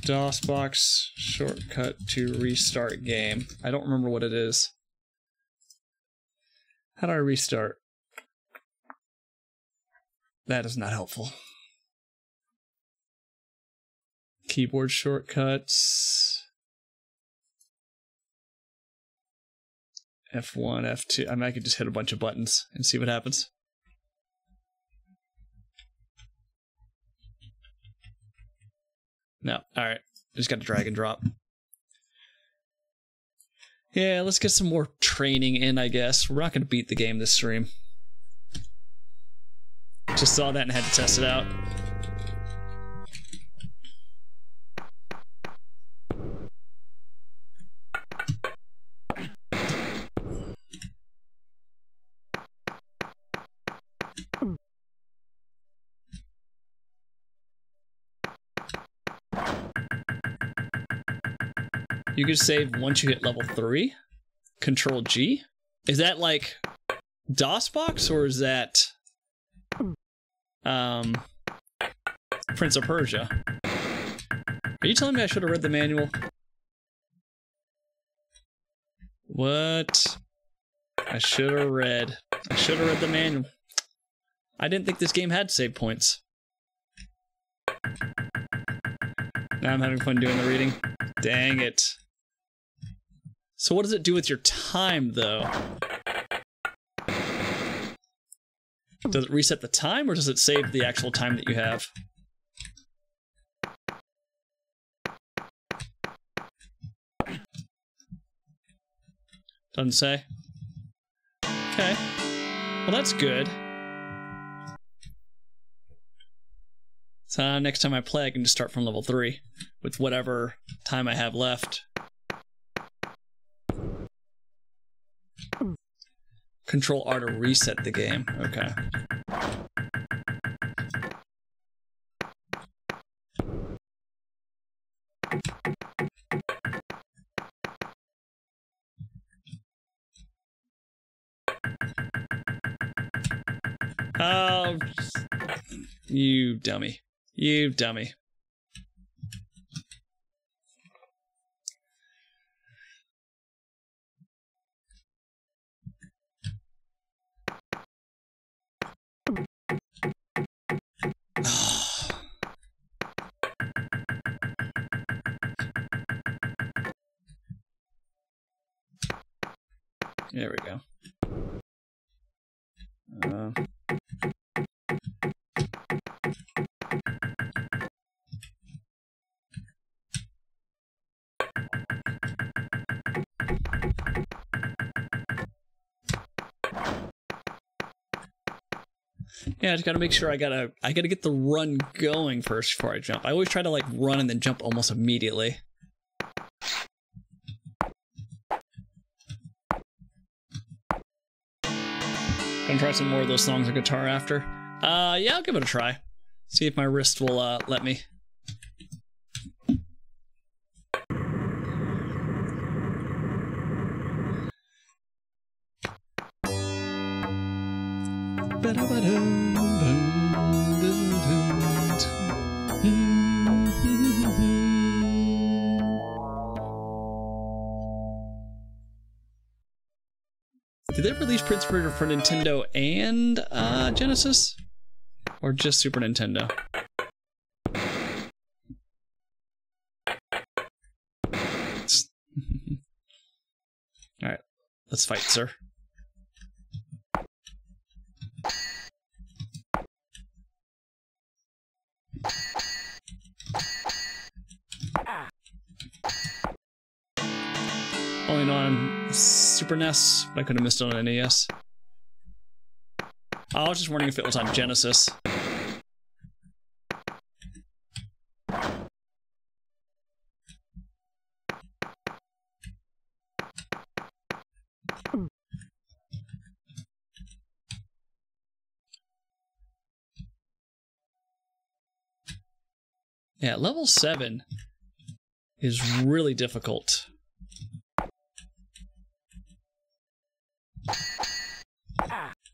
DOSBox shortcut to restart game? I don't remember what it is. How do I restart? That is not helpful. Keyboard shortcuts. F1, F2. I mean, I could just hit a bunch of buttons and see what happens. No. All right. Just got to drag and drop. Yeah, let's get some more training in, I guess. We're not going to beat the game this stream. Just saw that and had to test it out. You can save once you hit level 3. Control G? Is that like DOSBox or is that um Prince of Persia? Are you telling me I should have read the manual? What? I should have read. I should have read the manual. I didn't think this game had save points. Now I'm having fun doing the reading. Dang it. So what does it do with your time, though? Does it reset the time, or does it save the actual time that you have? Doesn't say. Okay. Well, that's good. So next time I play, I can just start from level 3 with whatever time I have left. Control R to reset the game. Okay. Oh, you dummy. You dummy. There we go. Uh, Yeah, I just gotta make sure I gotta I gotta get the run going first before I jump. I always try to like run and then jump almost immediately. Try some more of those songs on guitar after. Uh, yeah, I'll give it a try. See if my wrist will uh, let me. Peter for Nintendo and uh, Genesis? Or just Super Nintendo? Alright, let's fight, sir. Only on Super NES, but I could have missed it on NES. I was just wondering if it was on Genesis. Yeah, level 7 is really difficult.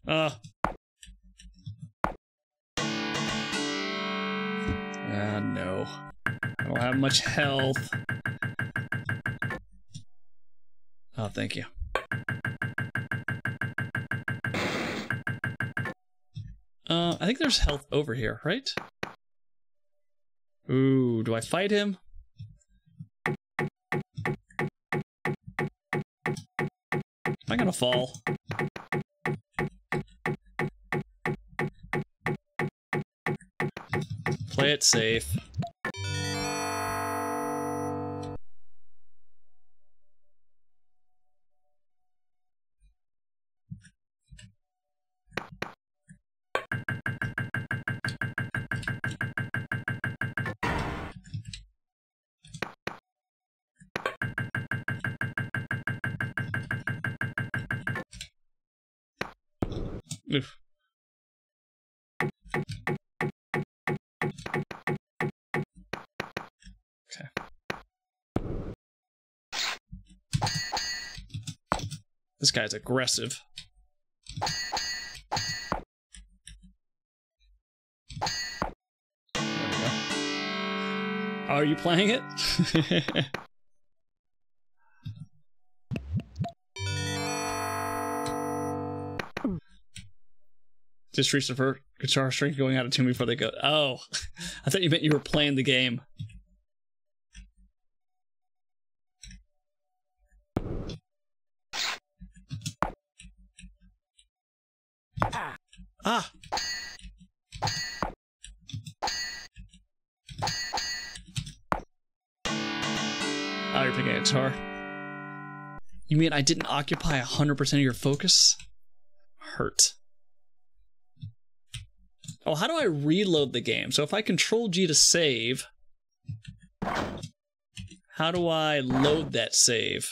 Uh. Ah, no. I don't have much health. Oh, thank you. Uh, I think there's health over here, right? Ooh, do I fight him? Am I gonna fall? Play it safe. This guy's aggressive. Are you playing it? Just reach the first guitar string going out of tune before they go. Oh, I thought you meant you were playing the game. Ah. Oh, you're picking a guitar. You mean I didn't occupy 100% of your focus? Hurt. Oh, how do I reload the game? So if I control G to save, how do I load that save?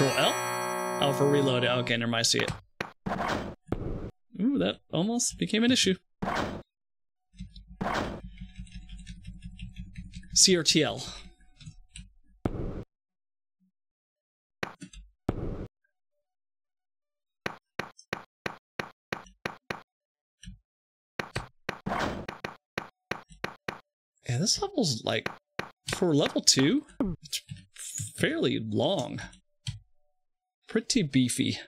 Control L? Oh, for reload. Okay, never mind. I see it. Ooh, that almost became an issue. CRTL. Yeah, this level's like for level two, it's fairly long. Pretty beefy.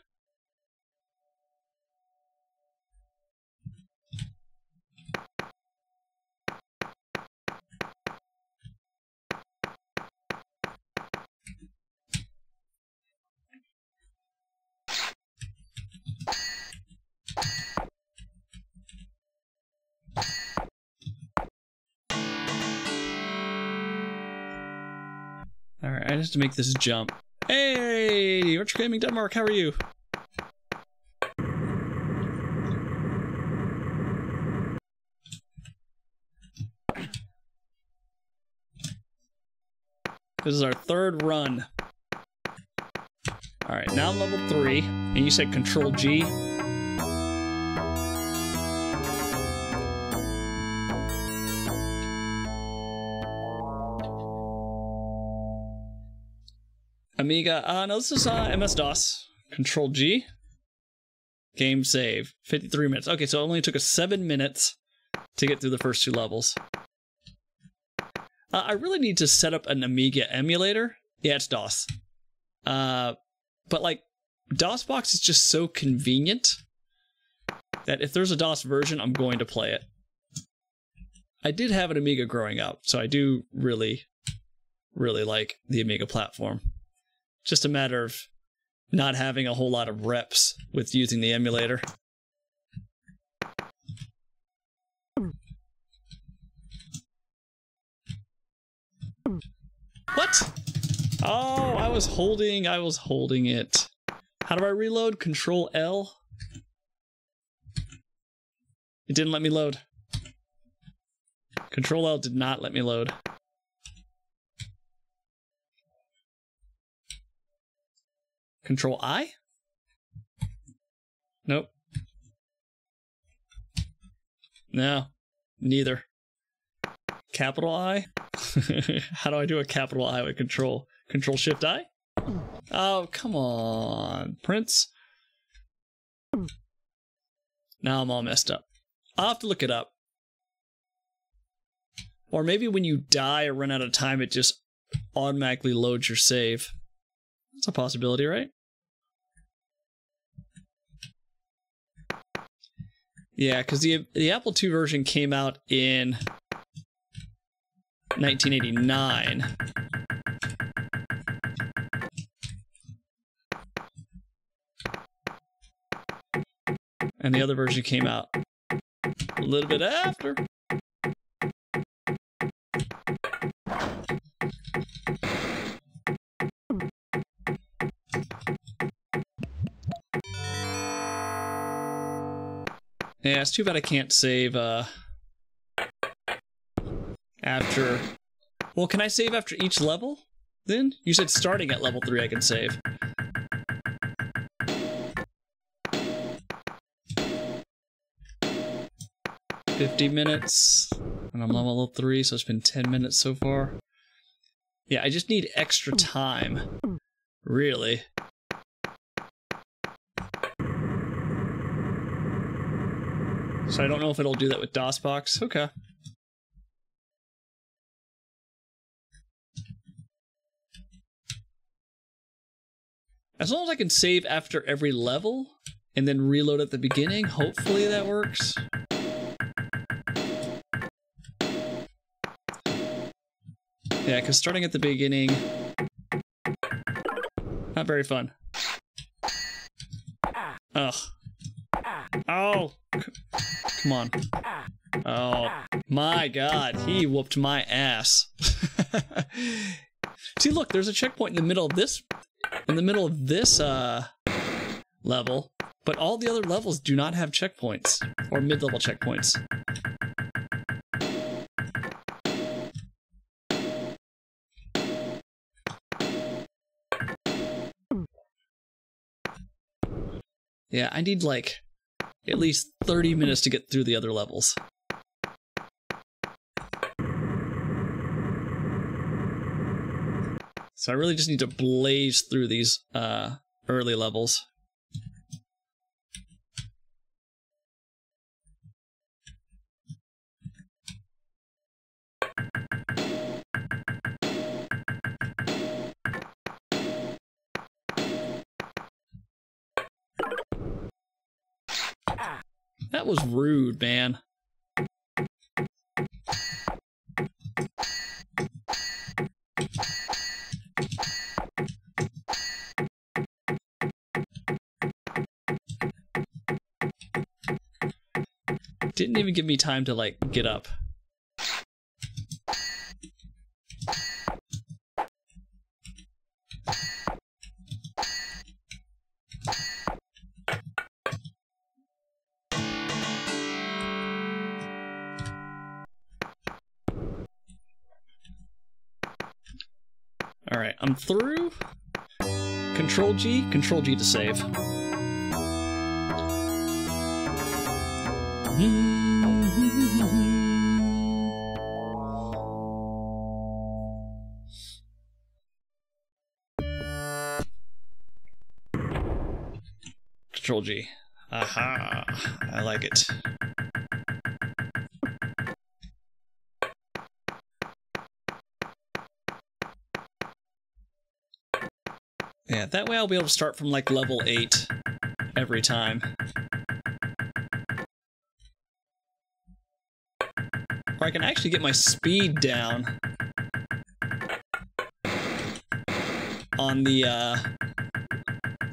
Alright, I have to make this jump. Hey, Retro Gaming Denmark, how are you? This is our third run. Alright, now I'm level 3, and you said Control G. Amiga. Uh, no, this is uh, MS-DOS. Control G. Game save. 53 minutes. Okay, so it only took us 7 minutes to get through the first two levels. Uh, I really need to set up an Amiga emulator. Yeah, it's DOS. Uh, but like DOSBox is just so convenient that if there's a DOS version, I'm going to play it. I did have an Amiga growing up, so I do really, really like the Amiga platform. Just a matter of not having a whole lot of reps with using the emulator. What? Oh, I was holding, I was holding it. How do I reload? Control L? It didn't let me load. Control L did not let me load. Control I? Nope. No, neither. Capital I? How do I do a capital I with control? Control Shift I? Oh, come on, Prince. Now I'm all messed up. I'll have to look it up. Or maybe when you die or run out of time, it just automatically loads your save. That's a possibility, right? Yeah, because the the Apple II version came out in 1989. And the other version came out a little bit after. Yeah, it's too bad I can't save uh after Well, can I save after each level? Then? You said starting at level 3 I can save. Fifty minutes, and I'm level three, so it's been ten minutes so far. Yeah, I just need extra time. Really. So I don't know if it'll do that with DOSBox. Okay. As long as I can save after every level and then reload at the beginning, hopefully that works. Yeah, because starting at the beginning, not very fun. Ugh. Oh! Come on. Oh, my god, he whooped my ass. See, look, there's a checkpoint in the middle of this, in the middle of this, uh, level, but all the other levels do not have checkpoints, or mid-level checkpoints. Yeah, I need like at least 30 minutes to get through the other levels. So I really just need to blaze through these uh, early levels. That was rude, man. Didn't even give me time to, like, get up. Control G, Control G to save. Control G. Aha, I like it. That way I'll be able to start from like level 8 every time. Or I can actually get my speed down on the uh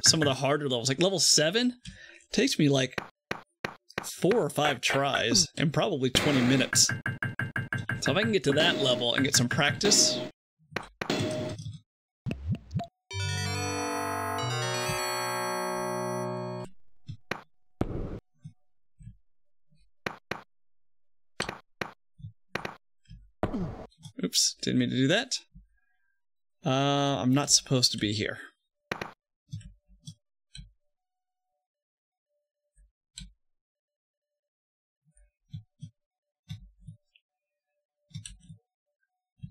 some of the harder levels. Like level 7 takes me like 4 or 5 tries and probably 20 minutes. So if I can get to that level and get some practice, didn't mean to do that. Uh, I'm not supposed to be here.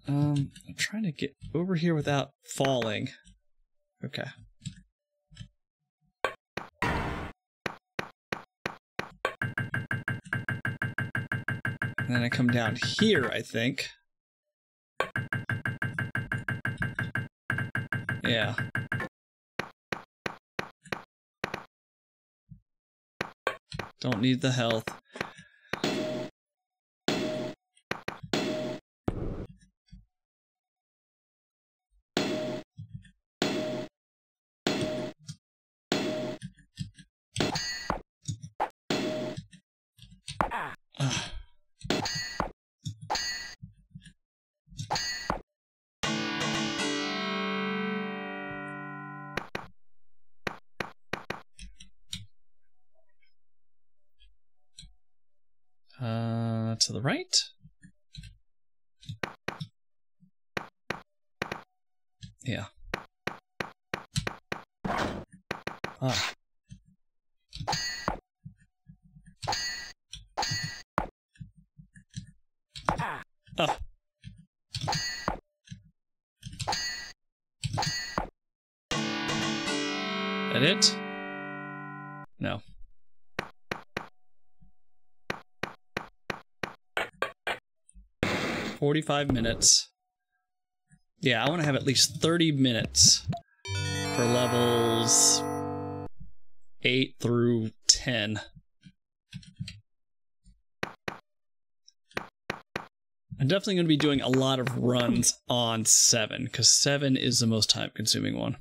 Um, I'm trying to get over here without falling. Okay. And then I come down here, I think. Yeah. Don't need the health. To the right. Yeah. Ah. 45 minutes. Yeah, I want to have at least 30 minutes for levels 8 through 10. I'm definitely going to be doing a lot of runs on 7, because 7 is the most time-consuming one.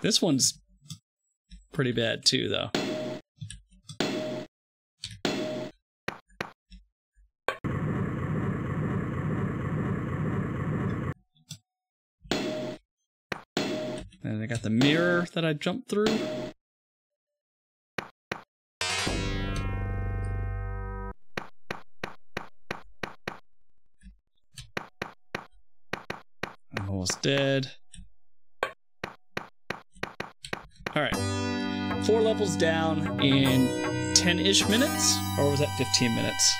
This one's pretty bad, too, though. And I got the mirror that I jumped through. I'm almost dead. Alright. Four levels down in 10 ish minutes? Or was that 15 minutes?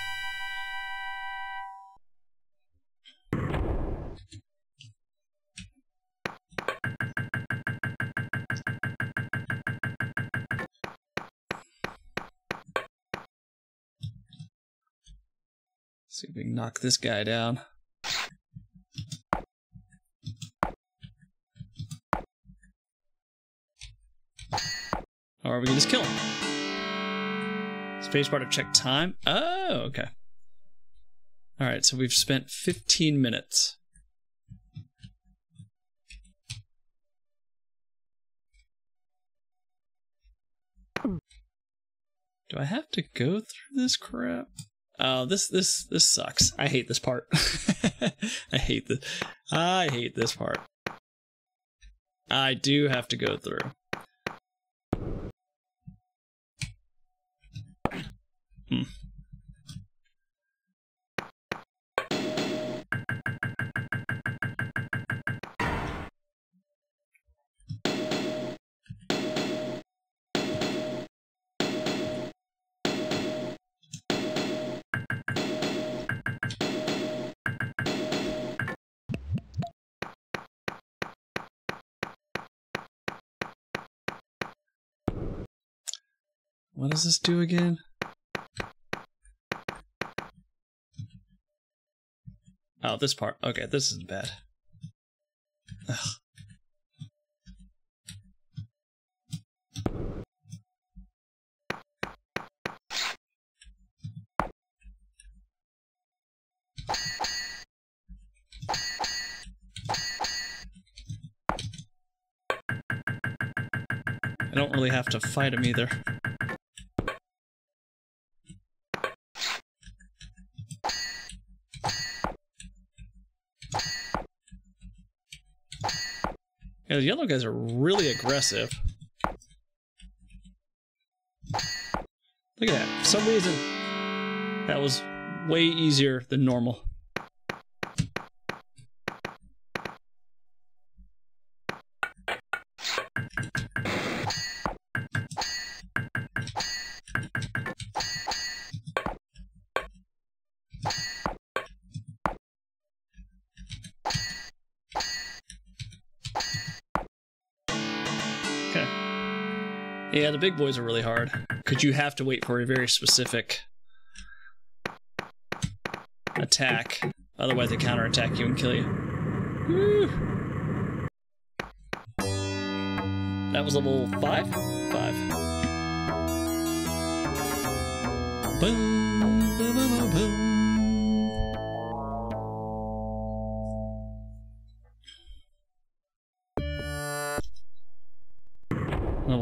See if we can knock this guy down. Or we can just kill him. Spacebar to check time. Oh, okay. Alright, so we've spent 15 minutes. Do I have to go through this crap? Oh, this this this sucks. I hate this part. I hate this. I hate this part. I do have to go through. Hmm. What does this do again? Oh, this part. Okay, this isn't bad. Ugh. I don't really have to fight him either. Yeah, the yellow guys are really aggressive. Look at that. For some reason, that was way easier than normal. The big boys are really hard. Because you have to wait for a very specific attack. Otherwise, they counterattack you and kill you. Woo. That was level 5? 5. Boom,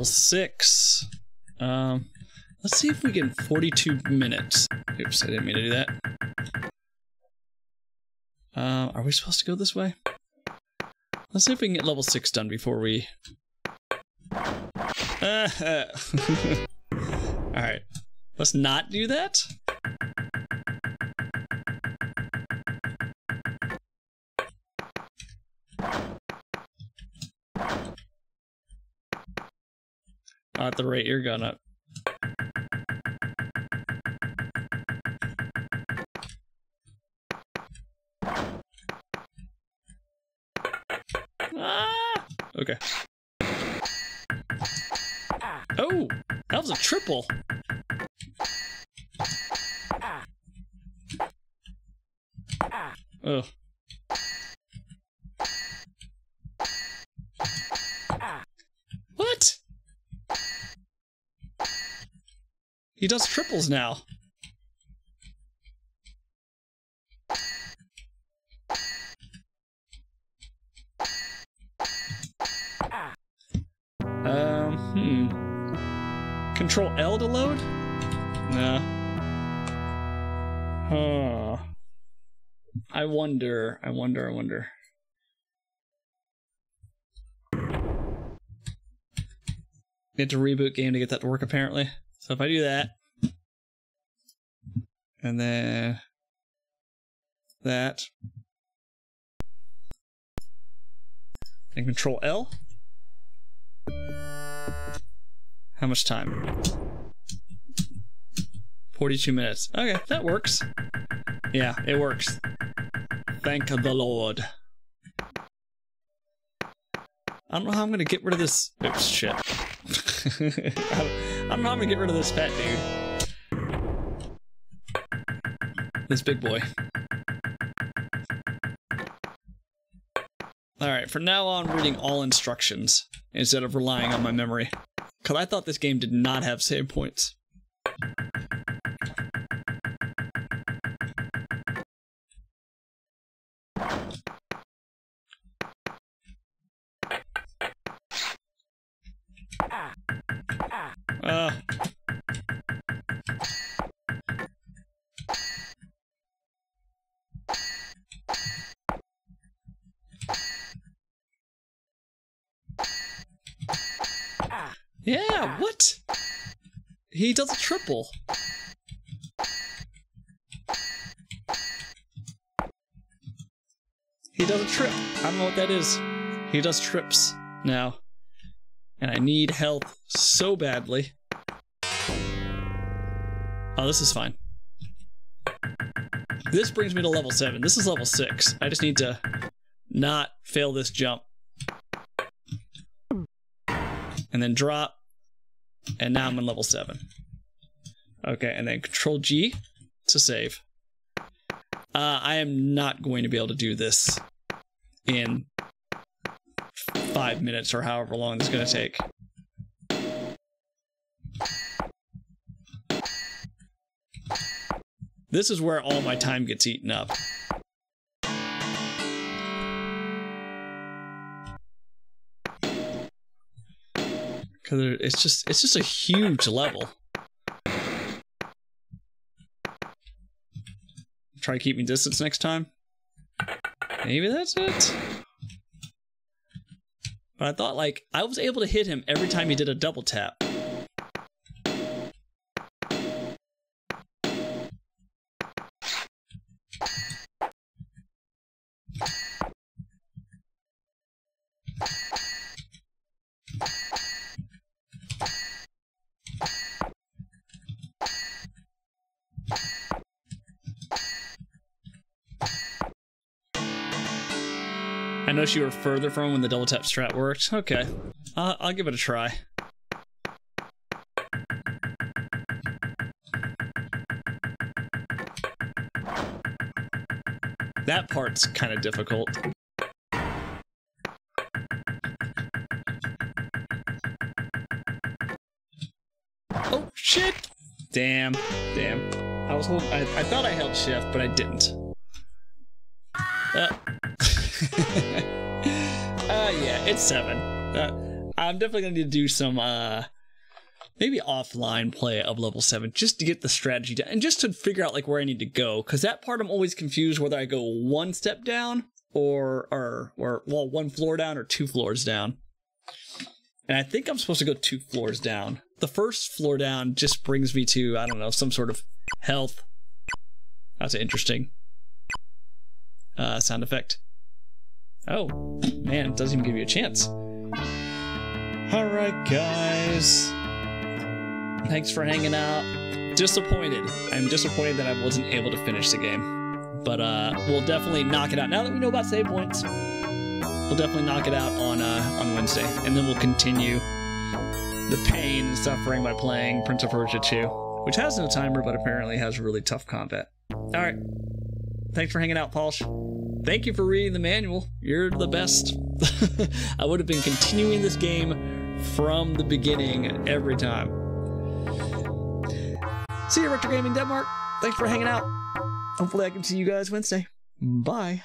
Level 6. Um, let's see if we get 42 minutes. Oops, I didn't mean to do that. Uh, are we supposed to go this way? Let's see if we can get level 6 done before we... Uh, uh. Alright. Let's not do that. At the rate you're gonna. Ah! Okay. Oh, that was a triple. Oh. What? He does triples now. Um, hmm. Control L to load? No. Huh. I wonder, I wonder, I wonder. Have to reboot game to get that to work apparently. So if I do that, and then that, and control L. How much time? 42 minutes. Okay, that works. Yeah, it works. Thank the Lord. I don't know how I'm gonna get rid of this. Oops, shit. I don't know how I'm gonna get rid of this pet dude. This big boy. Alright, from now on, reading all instructions instead of relying on my memory. Because I thought this game did not have save points. Uh. He does a triple. He does a trip. I don't know what that is. He does trips now. And I need health so badly. Oh, this is fine. This brings me to level 7. This is level 6. I just need to not fail this jump. And then drop. And now I'm in level 7. Okay, and then control G to save. Uh, I am not going to be able to do this in five minutes or however long it's going to take. This is where all my time gets eaten up. Cause it's just it's just a huge level. Try keeping distance next time. Maybe that's it. But I thought like I was able to hit him every time he did a double tap. Know you were further from when the double tap strat worked. Okay, uh, I'll give it a try. That part's kind of difficult. Oh, shit! Damn, damn. I was holding, I, I thought I held shift, but I didn't. Uh. it's seven. Uh, I'm definitely gonna need to do some, uh, maybe offline play of level seven just to get the strategy down and just to figure out like where I need to go. Cause that part I'm always confused whether I go one step down or, or, or, well, one floor down or two floors down. And I think I'm supposed to go two floors down. The first floor down just brings me to, I don't know, some sort of health. That's interesting uh, sound effect. Oh, man, it doesn't even give you a chance. Alright, guys. Thanks for hanging out. Disappointed. I'm disappointed that I wasn't able to finish the game. But uh, we'll definitely knock it out. Now that we know about save points, we'll definitely knock it out on uh, on Wednesday. And then we'll continue the pain and suffering by playing Prince of Persia 2, which has no timer, but apparently has really tough combat. Alright. Thanks for hanging out, Polish. Thank you for reading the manual. You're the best. I would have been continuing this game from the beginning every time. See you, Retro Gaming Denmark. Thanks for hanging out. Hopefully, I can see you guys Wednesday. Bye.